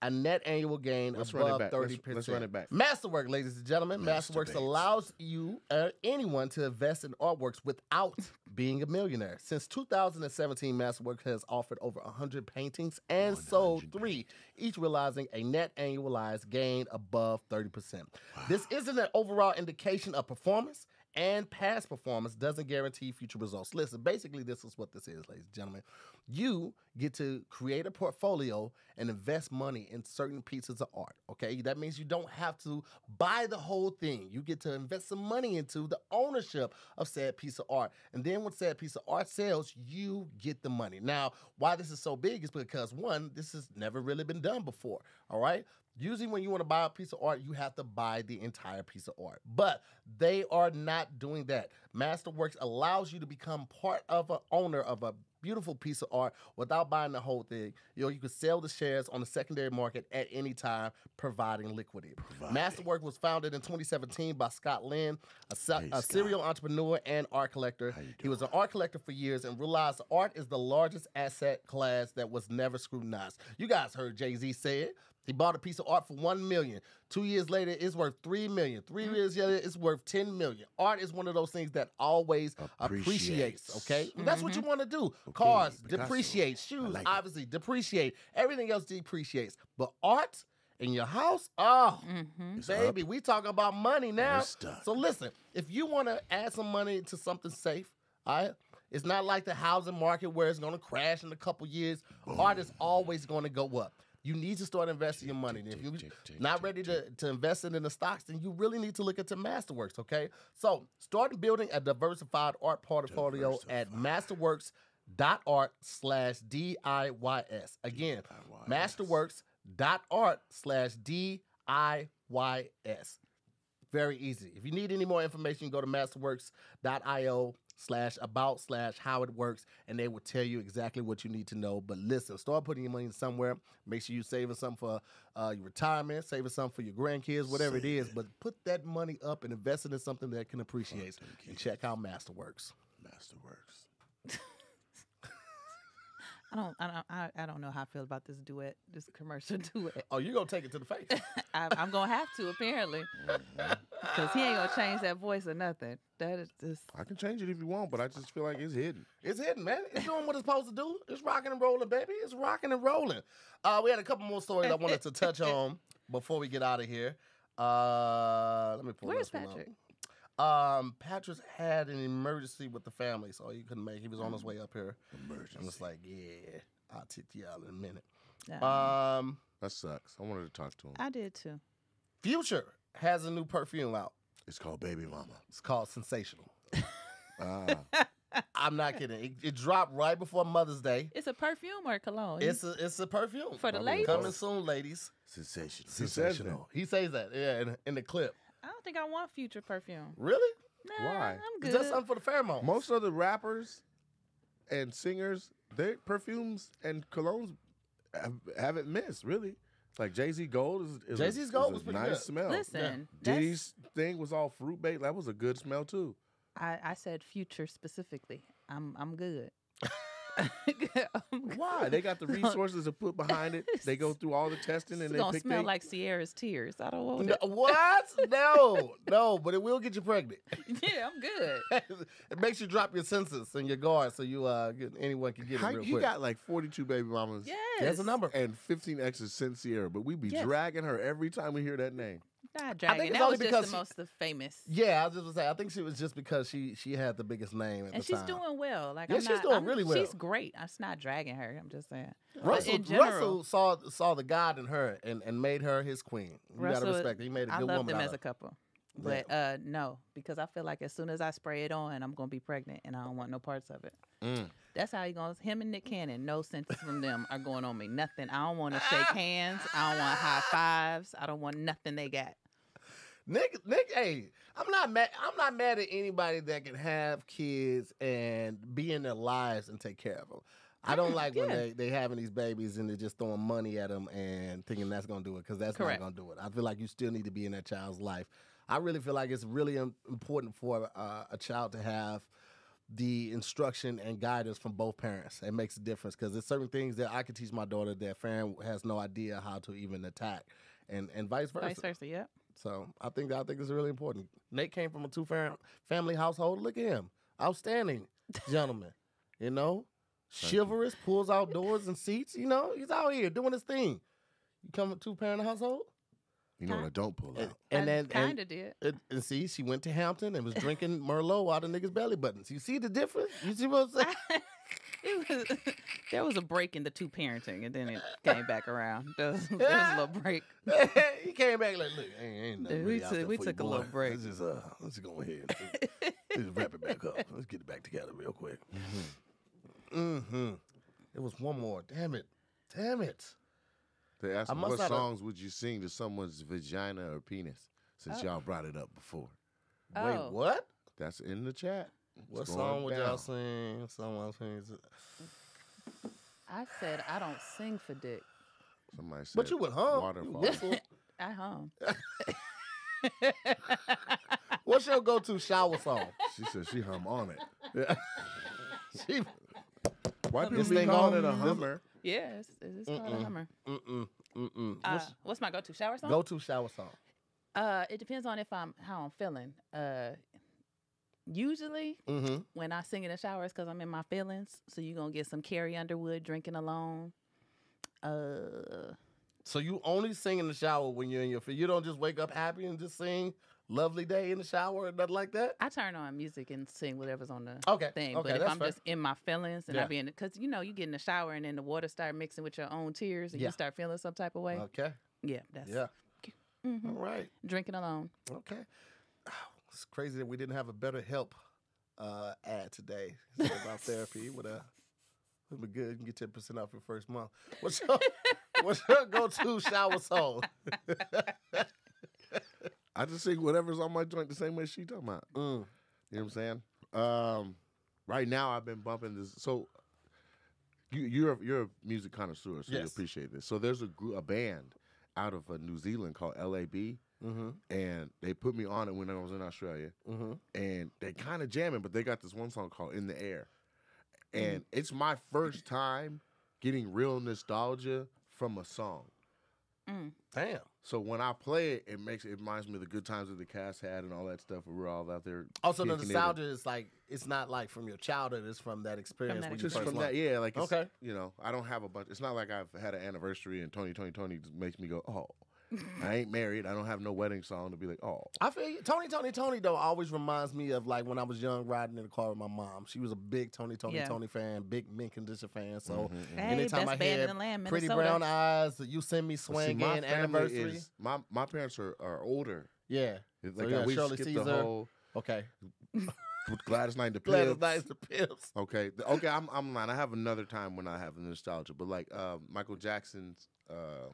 a net annual gain Let's above 30%. Let's- let's run it back. Masterwork, ladies and gentlemen. Masterworks allows you, uh, anyone, to invest in artworks without being a millionaire. Since 2017, Masterworks has offered over 100 paintings and sold three, each realizing a net annualized gain above 30%. This isn't an overall indication of performance. And past performance doesn't guarantee future results. Listen, basically, this is what this is, ladies and gentlemen. You get to create a portfolio and invest money in certain pieces of art. Okay, that means you don't have to buy the whole thing. You get to invest some money into the ownership of said piece of art, and then when said piece of art sells, you get the money. Now, why this is so big is because one, this has never really been done before. All right. Usually, when you want to buy a piece of art, you have to buy the entire piece of art. But they are not doing that. Masterworks allows you to become part of an owner of a beautiful piece of art without buying the whole thing. You know, you can sell the shares on the secondary market at any time, providing liquidity. Masterwork was founded in 2017 by Scott Lynn, a, Hey, a serial entrepreneur and art collector. He was an art collector for years and realized art is the largest asset class that was never scrutinized. You guys heard Jay Z say it. He bought a piece of art for one million. Two years later, it's worth three million. Three years later, it's worth ten million. Art is one of those things that always appreciates. Appreciates. okay, And that's what you want to do. Okay, Cars Picasso. depreciate. Shoes like it. obviously depreciate. Everything else depreciates. But art in your house, oh, Mm-hmm. Baby, we talking about money now. So listen, if you want to add some money to something safe, all right. It's not like the housing market where it's going to crash in a couple years. Art is always going to go up. You need to start investing your money. And if you're not ready to, to invest it in the stocks, then you really need to look into Masterworks, okay? So start building a diversified art portfolio at masterworks.art slash DIYS. Again, masterworks.art slash DIYS. Very easy. If you need any more information, go to masterworks.io slash about slash how it works, and they will tell you exactly what you need to know. But listen, start putting your money somewhere. Make sure you're saving something for uh, your retirement, saving something for your grandkids, whatever it is. But put that money up and invest it in something that can appreciate. And check out Masterworks. Masterworks. I don't, I don't, I, I don't know how I feel about this duet, this commercial duet. Oh, you're gonna take it to the face. I, I'm gonna have to apparently, because he ain't gonna change that voice or nothing. That is just I can change it if you want, but I just feel like it's hidden. It's hidden, man. It's doing what it's supposed to do. It's rocking and rolling, baby. It's rocking and rolling. Uh, we had a couple more stories I wanted to touch on before we get out of here. Uh, let me pull Where's this one up. Um, Patrick had an emergency with the family, so he couldn't make. He was on his way up here. Emergency. I'm just like, yeah, I'll take you out in a minute. Nah, Um, that sucks. I wanted to talk to him. I did too. Future has a new perfume out. It's called Baby Mama. It's called Sensational. Ah, I'm not kidding. It, it dropped right before Mother's Day. It's a perfume or a cologne? It's a it's a perfume for the ladies. coming soon, ladies. sensational. Sensational. He says that, yeah, in, in the clip. I don't think I want future perfume. Really? Nah, Why? I'm Is good. that something for the pheromone? Most of the rappers and singers, their perfumes and colognes have, haven't missed, really. Like Jay Z Gold is, is a- Jay-Z's is Gold a was pretty nice good. smell. Listen, that's, Diddy's thing was all fruit bait. That was a good smell too. I, I said future specifically. I'm I'm good. I'm Why? They got the resources to put behind it. They go through all the testing It's and they gonna pick smell they- like Ciara's tears. I don't want No, it. what? No, no, but it will get you pregnant. Yeah, I'm good. it makes you drop your senses and your guard, so you uh get, anyone can get How, it real he quick. got like 42 baby mamas Yes. That's a number. and 15 exes since Ciara, but we be Yes. dragging her every time we hear that name. Not think it's that only was just because the she- most the famous. Yeah, I was just gonna say. I think she was just because she she had the biggest name at And she's time. doing well. Like Yeah, I'm she's not, doing I'm- really well. She's great. It's not dragging her. I'm just saying. Russell, general, Russell saw saw the God in her and, and made her his queen. You gotta respect. It. He made a good woman. I love woman them as a couple. But uh no, because I feel like as soon as I spray it on, I'm gonna be pregnant, and I don't want no parts of it. Mm. That's how he goes. Him and Nick Cannon, no sense from them are going on me. Nothing. I don't want to shake hands. I don't want high fives. I don't want nothing they got. Nick, Nick, hey, I'm not mad. I'm not mad at anybody that can have kids and be in their lives and take care of them. I don't Mm, like when they they having these babies and they're just throwing money at them and thinking that's gonna do it because that's Correct. not gonna do it. I feel like you still need to be in that child's life. I really feel like it's really important for uh, a child to have the instruction and guidance from both parents. It makes a difference because there's certain things that I could teach my daughter that Farron has no idea how to even attack, and and vice versa. Vice versa. Yep. So I think I think it's really important. Nate came from a two fam- family household. Look at him, outstanding gentleman. You know, Thank you. chivalrous, pulls out doors and seats. You know, he's out here doing his thing. You come from a two parent household, You know what I don't pull out? and I then kind of did. and, and see, she went to Hampton and was drinking Merlot out of niggas' belly buttons. You see the difference? You see what I'm saying? it was, there was a break in the two parenting, and then it came back around. There was, there was a little break. he came back like, look, ain't, ain't nothing Dude, really we out took- there we for you, took a little break. Let's just uh, let's just go ahead. and- Let's wrap it back up. Let's get it back together real quick. Mm-hmm. It was one more. Damn it. Damn it. They asked me, what not have- songs would you sing to someone's vagina or penis? Since Oh. y'all brought it up before. Wait, Oh. what? That's in the chat. What song going would y'all down. sing? Someone sings. I said I don't sing for dick. Somebody said But you would hum. You Waterfall. I hum. What's your go-to shower song? She said she hum on it. Yeah. she, Why This people be thing calling on- it a this- Hummer? Yes, it's called a hummer. mm-mm, mm-mm. Uh, What's what's my go-to shower song? go-to shower song? Uh, it depends on if I'm how I'm feeling. Uh, usually Mm-hmm. when I sing in the shower, it's because I'm in my feelings. So you're gonna get some Carrie Underwood drinking alone. Uh, So you only sing in the shower when you're in your. fe- You don't just wake up happy and just sing "Lovely Day" in the shower or nothing like that. I turn on music and sing whatever's on the Okay. thing. Okay, but if I'm fair. just in my feelings and Yeah. I be in, because you know you get in the shower and then the water start mixing with your own tears and Yeah. you start feeling some type of way. Okay. yeah, that's Yeah. mhm. All right. drinking alone. Okay. It's crazy that we didn't have a better help uh, ad today about therapy. Would uh, would be good. You can get ten percent off your first month. What's your What's your go-to shower song? I just sing whatever's on my joint the same way she talking about. Mm. You know what I'm saying? Um, right now I've been bumping this. So you, you're a, you're a music connoisseur, so you appreciate this. So there's a group, a band out of uh, New Zealand called LAB, Mm-hmm. and they put me on it when I was in Australia, Mm-hmm. and they kind of jamming, but they got this one song called "In the Air," and it's my first time getting real nostalgia from a song. Mm. Damn. So when I play it, it makes it reminds me of the good times that the cast had and all that stuff. Where we're all out there. Oh, also, the kicking it and- nostalgia is like it's not like from your childhood. It's from that experience. that when you Just from learned. that, yeah. Like, it's, Okay. You know, I don't have a bunch. It's not like I've had an anniversary and Tony, Toni, Toné just makes me go, oh. I ain't married. I don't have no wedding song to be like, oh. I feel you. Tony, Toni, Toné though always reminds me of like when I was young riding in the car with my mom. She was a big Tony, Tony, Yeah. Tony fan, big mint condition fan. So Mhm, mhm. Hey, anytime I band had in the land, Pretty Brown Eyes, you send me But see, swinging my family anniversary. is- my my parents are, are older. yeah. It's So like yeah, we Shirley skipped Caesar. the whole Okay. Gladys Knight the Glad Pips. it's nice to pips. Okay, okay, I'm I'm lying. I have another time when I have the nostalgia, but like uh, Michael Jackson's uh,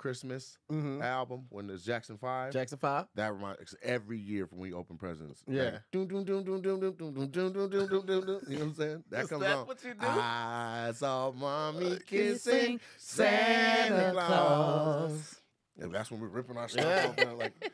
Christmas Mm-hmm. album when there's Jackson Five. Jackson Five. That reminds every year from when we open presents. Yeah. Like, doom, doom, doom, doom, doom, doom, doom, doom, doom, doom, doom, doom, doom, doom. You know what I'm saying? That Is comes that on. what you do? I saw mommy Kissing kissing Santa Santa Claus. Claus. And that's when we're ripping our stuff Yeah. off. Like,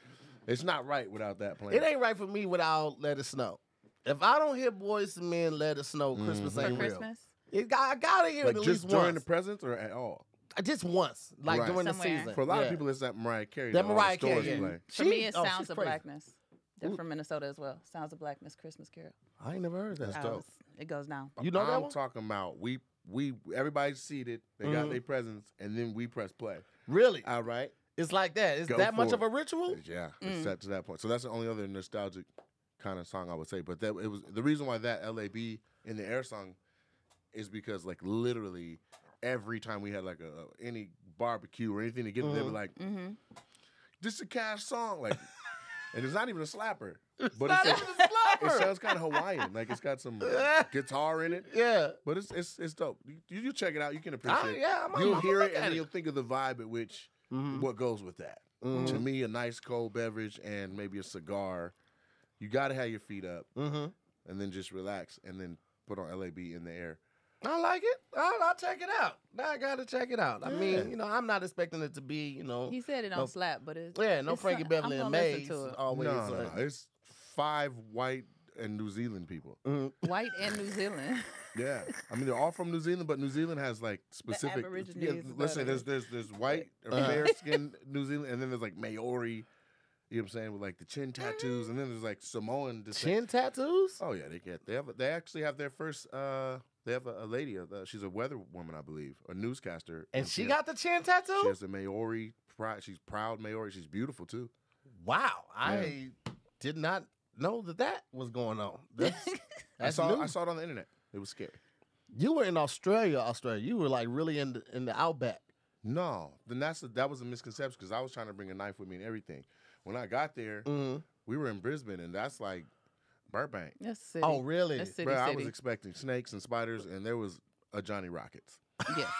it's not right without that plan. It ain't right for me without Let It Snow. If I don't hear Boyz II Men Let It Snow, Christmas Mhm. for ain't real. Christmas. It, I gotta hear like it at just least during once. the presents or at all. Uh, just once, like Right. during the season. For a lot Yeah. of people, it's that Mariah Carey. that Mariah stores Carey. play. For me, She- it oh, Sounds of crazy. Blackness. They're Ooh. from Minnesota as well. Sounds of Blackness, Christmas Carol. I ain't never heard that. That's I dope. It goes down. You know that I'm one? talking about we we everybody's seated. They got Mhm. their presents, and then we press play. Really? All right. It's like that. It's Go that much for of a ritual. Yeah, it's Mm. set to that point. So that's the only other nostalgic kind of song I would say. But that it was the reason why that LAB in the air song is because like literally every time we had like a any barbecue or anything to get, they were Mhm. like, Mm-hmm. "This is a cash song," like, and it's not even a slapper, but Not it's even a, a it sounds kind of Hawaiian. Like it's got some guitar in it, Yeah. but it's it's it's dope. You, you check it out, you can appreciate. it. yeah. I'm, You'll I'm hear it, and then you'll think of the vibe at which Mhm. what goes with that. Mhm. To me, a nice cold beverage and maybe a cigar. You got to have your feet up Mhm. and then just relax and then put on LAB in the air. I like it. I'll, I'll check it out. I gotta check it out. I Yeah. mean, you know, I'm not expecting it to be, you know, He said it No. slap, but it's yeah, no it's Frankie some- Beverly I'm and gonna Maze. to it. Always, no, no, no. It's five white and New Zealand people. mhm. white and New Zealand. Yeah, I mean they're all from New Zealand, but New Zealand has like specific. yeah, Aborigines let's say there's there's there's white or Uh-huh. fair skinned New Zealand, and then there's like Maori. You know what I'm saying with like the chin tattoos, and then there's like Samoan descent. chin tattoos. Oh yeah, they get they have they actually have their first. uh They have a, a lady. Uh, she's a weather woman, I believe, a newscaster, and she has- got the chin She tattoo. has a Maori pride. She's proud Maori. She's beautiful too. Wow, I did not know that that was going on. That's, I saw new. I saw it on the internet. It was scary. You were in Australia, Australia. You were like really in the, in the outback. No, then that's a, that was a misconception because I was trying to bring a knife with me and everything. When I got there, Mhm. we were in Brisbane, and that's like Burbank. That's city. Oh, really? That's city, Bro, I city. was expecting snakes and spiders, and there was a Johnny Rockets. yeah.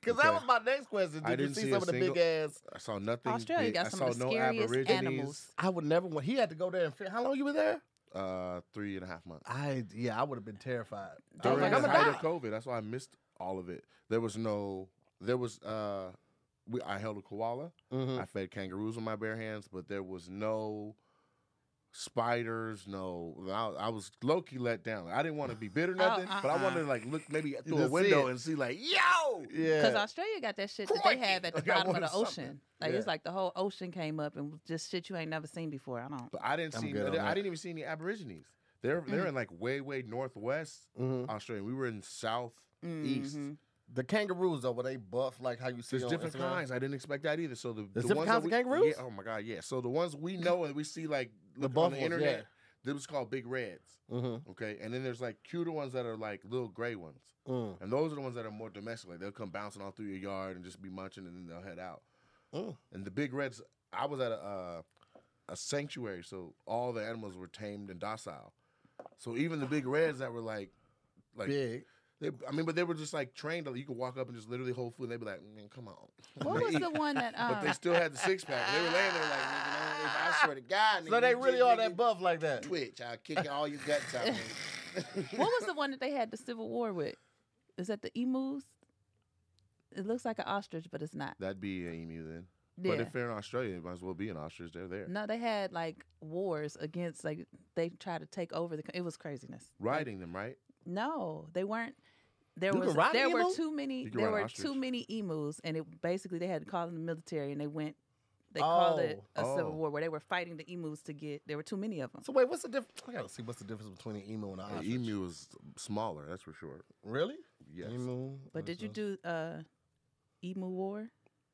Because Okay. that was my next question. Did I you didn't see, see some a of the single- big ass? I saw nothing. Australia big. got I some saw of the no scariest aborigines. animals. I would never want. He had to go there and. Fit. How long you were there? Uh, three and a half months. I yeah, I would have been terrified. I During like, During I'm the gonna height die. of COVID, that's why I missed all of it. There was no. There was. Uh, we, I held a koala. Mhm. I fed kangaroos with my bare hands, but there was no spiders. No, I, I was low key let down. I didn't want to be bitter, nothing, but I uh-uh. wanted to like look maybe through a Just see window it. and see like, yo, yeah. Because Australia got that shit that they have at the Like, bottom of wanted the ocean. something. Like Yeah. it's like the whole ocean came up and just shit you ain't never seen before. I don't. But I didn't I'm see. good I didn't even see any Aborigines. They're they're in like way way northwest Mhm. Australia. We were in south east. The kangaroos though, were they buff like how you see? There's different Instagram? kinds. I didn't expect that either. So the, There's the different ones kinds that of we, kangaroos? Yeah, oh my god, yeah. So the ones we know and we see like The look on the ones, internet, they was called big reds. Mm-hmm. Okay, and then there's like cuter ones that are like little gray ones, Mm. and those are the ones that are more domestic. Like they'll come bouncing all through your yard and just be munching, and then they'll head out. Mm. And the big reds, I was at a uh, a sanctuary, so all the animals were tamed and docile. So even the big reds that were like, like Big. They, I mean, but they were just like trained. Like, you could walk up and just literally hold food. and They'd be like, "Man, come on." What was the one that? Um, But they still had the six pack. They were laying there like, "Nigga, no, I swear to God, So they really just are nigga that buff like that. Twitch, I'll kick all your guts out. what was the one that they had the civil war with? Is that the emus? It looks like an ostrich, but it's not. That'd be an emu then. Yeah. But if they're in Australia, it might as well be an ostrich. They're there. no, they had like wars against like they tried to take over the. It was craziness. Like, Riding them, right? No, they weren't. There You was ride an there were emu? too many You there were ostrich. too many emus, and it basically they had to call in the military, and they went. They called it a Oh. civil war where they were fighting the emus to get. There were too many of them. So wait, what's the difference? I gotta see what's the difference between an emu and an The ostrich. emu is smaller, that's for sure. Really? Yes. Emu. But did you do uh, emu war?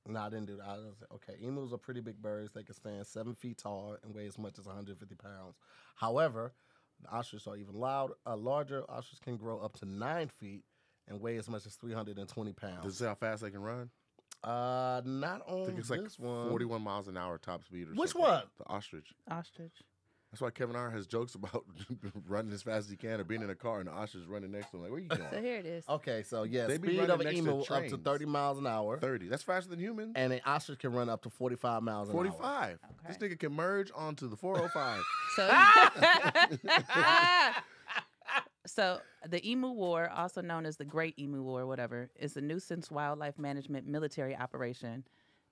No, I didn't do that. I was, okay, emus are pretty big birds. They can stand seven feet tall and weigh as much as 150 pounds. However, the ostriches are even loud. A larger ostrich can grow up to nine feet and weigh as much as 320 Does it pounds. say how fast they can run? Uh, not I think it's this like one. 41 miles an hour top speed or Which something. one? The ostrich. Ostrich. That's why Kevin Hart has jokes about running as fast as he can or being in a car and the ostrich running next to him. Like, where you going? So here it is. Okay, so yeah, They be speed running of an next to emu up to 30 miles an hour, 30. That's faster than humans. and an ostrich can run up to 45 miles an hour. 45. This nigga can merge onto the 405. So, so the Emu War, also known as the Great Emu War, whatever, is a nuisance wildlife management military operation.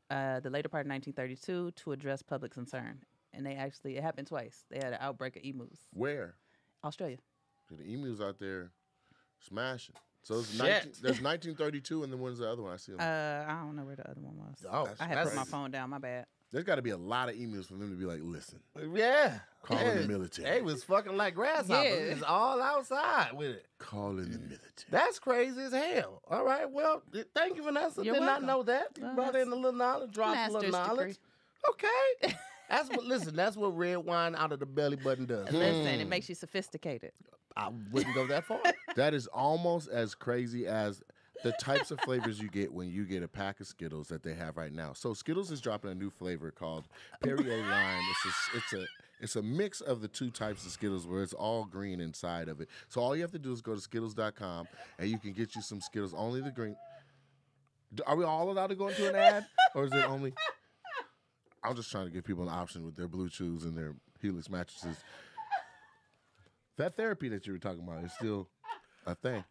Uh, the later part of 1932 to address public concern, and they actually it happened twice. They had an outbreak of emus. Where? Australia. The emus out there smashing. So it's 19, there's 1932, and then when's the other one? I see Uh, them. I don't know where the other one was. Oh, I had that's put my phone down. My bad. There's got to be a lot of emails for them to be like, listen, Yeah. Call yeah. in the military. They was fucking like grasshoppers. Yeah. It's all outside with it. call in the military. That's crazy as hell. All right. Well, thank you, Vanessa. You're Did not know that. You Well, brought in a little knowledge, dropped a little master's knowledge. Okay. That's what. Listen, that's what red wine out of the belly button does. Listen, it mm. makes you sophisticated. I wouldn't go that far. That is almost as crazy as the types of flavors you get when you get a pack of Skittles that they have right now. So Skittles is dropping a new flavor called Perrier Lime. It's a, it's a it's a mix of the two types of Skittles where it's all green inside of it. So all you have to do is go to skittles.com and you can get you some Skittles only the green. Are we all allowed to go into an ad or is it only I'm just trying to give people an option with their blue chews and their Helix mattresses. That therapy that you were talking about is still a thing.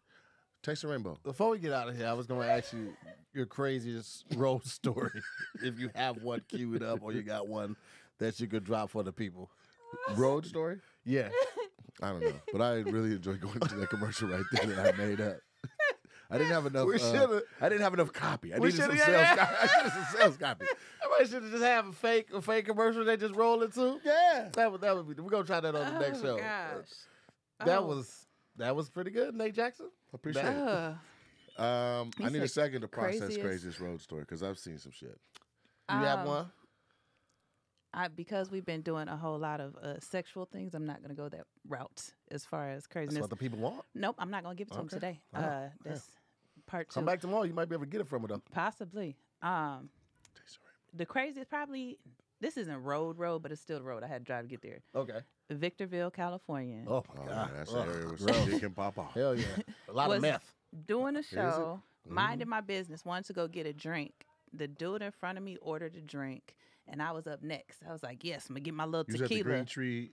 Taste the rainbow. Before we get out of here, I was going to ask you your craziest road story, if you have one queued up or you got one that you could drop for the people. Road story? Yeah. I don't know, but I really enjoyed going to that commercial right there that I made up. I didn't have enough. We uh, shoulda- I didn't have enough copy. I We needed some shoulda- sales. yeah, copy. I needed some sales copy. Everybody should just have a fake a fake commercial they just roll into. Yeah. That would that would be. We're gonna try that on the next oh, show. Gosh. That Oh. was that was pretty good, Nate Jackson. Appreciate That- it. Um, I need a second to process craziest- craziest road story because I've seen some shit. You have Um, one? I because we've been doing a whole lot of uh, sexual things. I'm not gonna go that route as far as That's craziness. what the people want. nope, I'm not gonna give it to them today. All right. Uh, Yeah. part two. Come back tomorrow. You might be able to get it from them. Possibly. Um, Taste the rainbow. the craziest probably. This isn't road road, but it's still the road. I had to drive to get there. Okay. Victorville, California. Oh Oh, my yeah, god. that's Ugh, the area where gross. some shit can pop off. Hell yeah. A lot Was- of meth. doing a show, Mm-hmm. minding my business, wanted to go get a drink. The dude in front of me ordered a drink, and I was up next. I was like, "Yes, I'm gonna get my little You was at the tequila." Green Tree.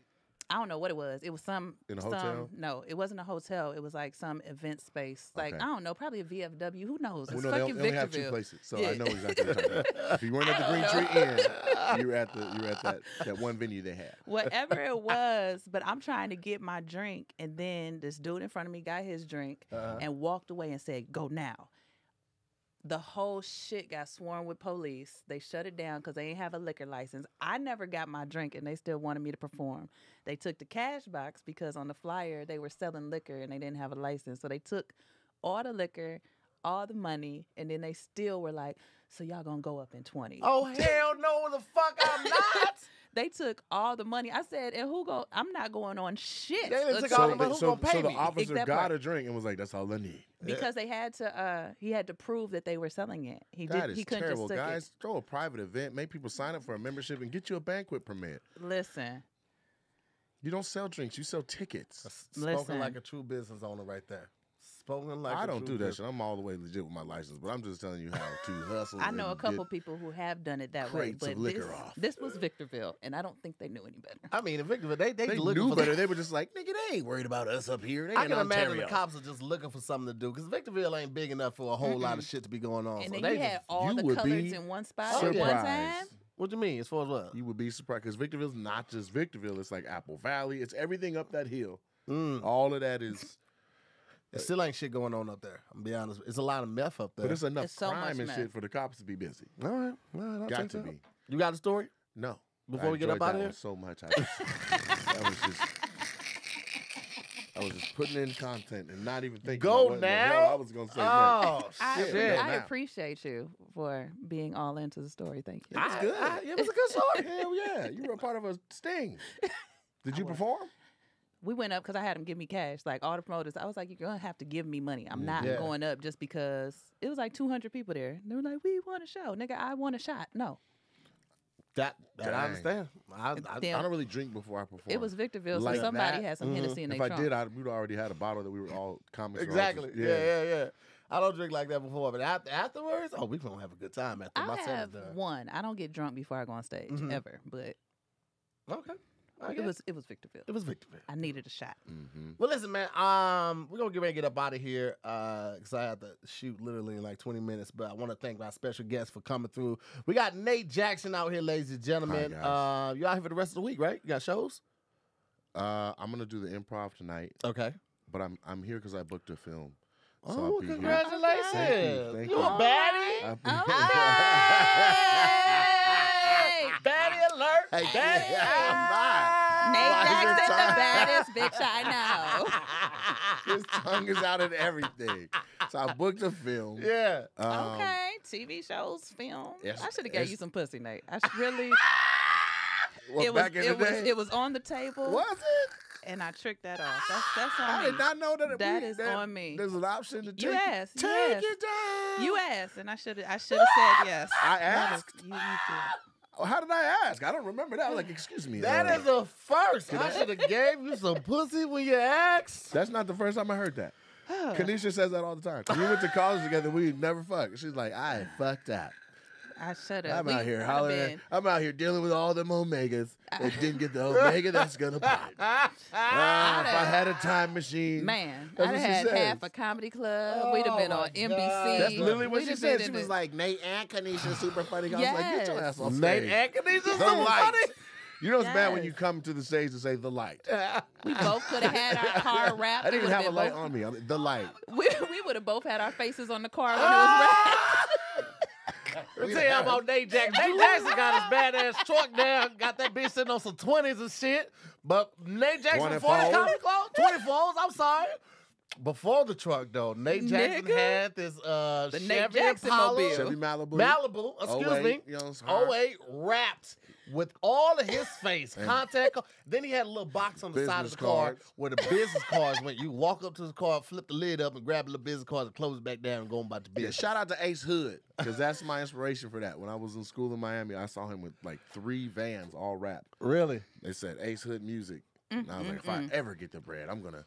I don't know what it was. It was some In a some, hotel? No, it wasn't a hotel. It was like some event space. Like Okay. I don't know, probably a VFW. Who knows? Well, It's no, they, fucking they only have two places, so I know exactly what you're talking about. If you weren't at the Green Tree Inn, you were at the you were at that, that one venue they had. Whatever it was, but I'm trying to get my drink, and then this dude in front of me got his drink Uh-huh. and walked away and said, "Go now." The whole shit got swarmed with police. They shut it down because they ain't have a liquor license. I never got my drink, and they still wanted me to perform. They took the cash box because on the flyer they were selling liquor and they didn't have a license. So they took all the liquor, all the money, and then they still were like, "So y'all gonna go up in 20. Oh hell no, the fuck I'm not. They took all the money. I said, and who go? I'm not going on shit. They done took until- all So, the money. the, Who so, gonna pay so the me? officer That got part. a drink and was like, "That's all I need." because they had to. uh He had to prove that they were selling it. He That did. is He couldn't terrible, just took guys. Throw a private event, make people sign up for a membership, and get you a banquet permit. Listen, You don't sell drinks; you sell tickets. Spoken Listen. like a true business owner right there. Spoken like I a don't do that shit. I'm all the way legit with my license, but I'm just telling you how to hustle. I know a couple people who have done it that way, crates of but liquor this, off. this was Victorville, and I don't think they knew any better. I mean, in Victorville, they they, They looking knew for better. They were just like, "Nigga, they ain't worried about us up here. They I in can imagine the cops are just looking for something to do because Victorville ain't big enough for a whole lot of shit to be going on. And so then they you had just- all you the would colors be in one spot Oh, at one surprised. time. what do you mean? As far as what? You would be surprised because Victorville's not just Victorville. It's like Apple Valley. It's everything up that hill. Mm. All of that is, It still ain't shit going on up there. I'm gonna be honest. It's a lot of meth up there. but it's enough It's so crime and meth. shit for the cops to be busy. all right. All right I'll Got check to that out. be. You got a story? No. Before I we get up enjoyed outta that here? so much. I just, that was just. I was just putting in content and not even thinking. Go about what in the hell now? I was gonna say. next. Oh I, Shit, shit! I now. appreciate you for being all into the story. Thank you. It was good. I- it was a good story. Hell yeah, you were a part of a sting. Did you perform? We went up because I had them give me cash. Like all the promoters, I was like, "You're gonna have to give me money. I'm not Yeah. going up just because it was like 200 people there." They were like, "We want a show, nigga. I want a shot." No, That that I understand. I, I, Then- I don't really drink before I perform. it was Victorville, Like so somebody that? had some Mhm. Hennessy in their If their I trunk. did, I would already had a bottle that we were all comics. were all exactly. just- yeah, yeah, yeah. I don't drink like that before, but after, afterwards, oh, we gonna have a good time after I my set is have done. one. I don't get drunk before I go on stage Mhm. ever, but Okay. I it guess. was it was Victorville. it was Victorville. I needed a shot. Mhm. Well, listen, man. Um, we're gonna get ready to get up out of here because I have to shoot literally in like 20 minutes. But I want to thank my special guest for coming through. We got Nate Jackson out here, ladies and gentlemen. guys. uh, you out here for the rest of the week, right? You got shows? Uh, I'm gonna do the improv tonight, Okay. but I'm I'm here because I booked a film. So oh, I'll congratulations! Thank you, thank you you. a baddie? I'll be- Hey! Hey, That- yeah, I'm. Nate Why is the baddest bitch I know. His tongue is out in everything. So I booked a film. yeah. Um, okay, TV shows, film. it's- I should have gave you some pussy, Nate. I should really. Well, it was back in it the was it was on the table, was it? and I tricked that off. That's that's on I me. did not know that. That we, is that on me. There's an option to take. You it- asked, you Take asked. it down. You asked, and I should have I should have said yes. I That is- asked. You, you did. How did I ask? I don't remember that. I was like, excuse me. That uh, is a first. I should have gave you some pussy when you asked. That's not the first time I heard that. Kanisha says that all the time. We went to college together. We never fucked. She's like, I fucked up. I should have. I'm out here hollering. I'm out here dealing with all them omegas that didn't get the omega that's gonna pop. Ah, if I had a time machine, Man, I'd have had says. half a comedy club. We'd have been Oh on my NBC. God. that's literally what We'd she said. been She was it. like, Nate and Kanisha super funny. I was like, get your Yes. ass off Nate stage. Anthony's is The so light. funny. You know it's bad when you come to the stage to say the light. we both could have had our car wrapped. I didn't even have a light been on me. I mean, the light. We, we would have both had our faces on the car when it was wrapped. Let me tell you about Nate Jackson. Nate Jackson got his badass truck down, got that bitch sitting on some 20s and shit. But Nate Jackson before the 24s? comedy club, 24s, I'm sorry. Before the truck though, Nate Jackson Nigga. had this uh The Nate Chevy Jackson Impala, mobile. Chevy Malibu. Malibu, excuse 08, me. You know, it's 08 wrapped with all of his face, contact. card. Then he had a little box on the side of Business the car cards. where the business cards went. You walk up to the car, flip the lid up, and grab a little business card and close it back down and go on about your Yeah, business. shout out to Ace Hood because that's my inspiration for that. When I was in school in Miami, I saw him with like three vans all wrapped. Really? They said Ace Hood music, and I was like, if I ever get the bread, I'm gonna,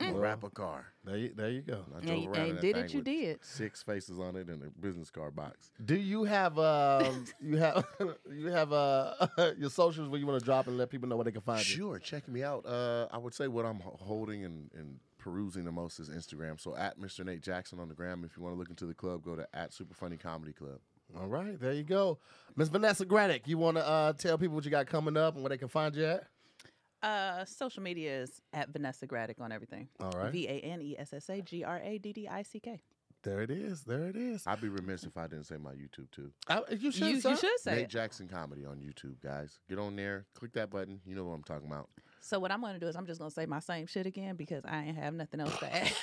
I'm wrap a car. There you, there you go. And I drove you- around and did it, you did. Six faces on it and a business card box. Do you have um you have you have uh your socials where you want to drop and let people know where they can find you? Sure, check me out. Uh, I would say what I'm holding and, and perusing the most is Instagram. So at Mr. Nate Jackson on the gram. If you want to look into the club, go to at Super Funny Comedy Club. All right, there you go, Miss Vanessa Graddick. You want to uh tell people what you got coming up and where they can find you at? Uh, social media is at Vanessa Graddick on everything. All right, V A N E S S A G R A D D I C K. there it is. There it is. I'd be remiss if I didn't say my YouTube too. I, you should. You, you should say Nate it. Jackson Comedy on YouTube, guys. Get on there, click that button. You know what I'm talking about. So what I'm going to do is I'm just going to say my same shit again because I ain't have nothing else to add.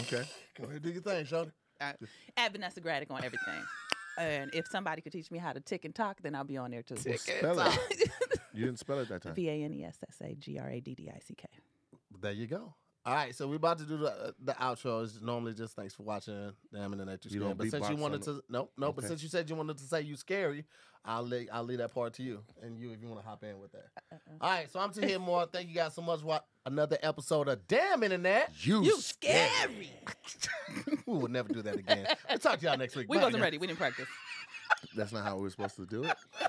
Okay. Go ahead, do your thing, Shorty. Uh, at Vanessa Graddick on everything. and if somebody could teach me how to tick and talk, then I'll be on there too. Well, spell it. You didn't spell it that time. V A N E S S A G R A D D I C K. There you go. All right, so we're about to do the uh, the outro. It's normally just thanks for watching Damn Internet. You You scary. don't But since you wanted to, no, no. But since you said you wanted to say you scary, I'll let I'll leave that part to you and you if you want to hop in with that. All right, so I'm to hear more. Thank you guys so much. What another episode of Damn Internet. You, You scary. we will never do that again. We'll talk to y'all next week. We Bye, wasn't guys. ready. We didn't practice. That's not how we were supposed to do it.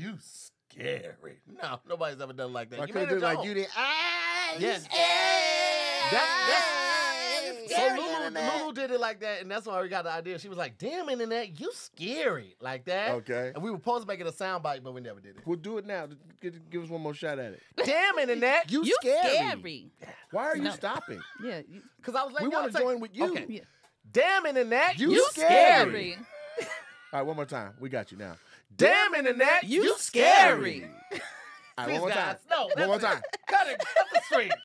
You scary. No, nobody's ever done like that. I you could made do it it like you did. Ah, you Yes. scary. That's that's so Lulu. Lulu did it like that, and that's why we got the idea. She was like, "Damn internet, you scary like that." Okay. And we were supposed to make it a sound bite, but we never did it. We'll do it now. Give, give us one more shot at it. Damn internet, You, You scary. scary. Why are you No. stopping? Yeah. You, because I was like, We y'all wanna take- join with you. Okay. yeah. Damn internet, You You scary. scary. All right, one more time. We got you now. Damn internet, You scary. All right, Please, one more guys, time. no, One more time. Cut it, cut the stream.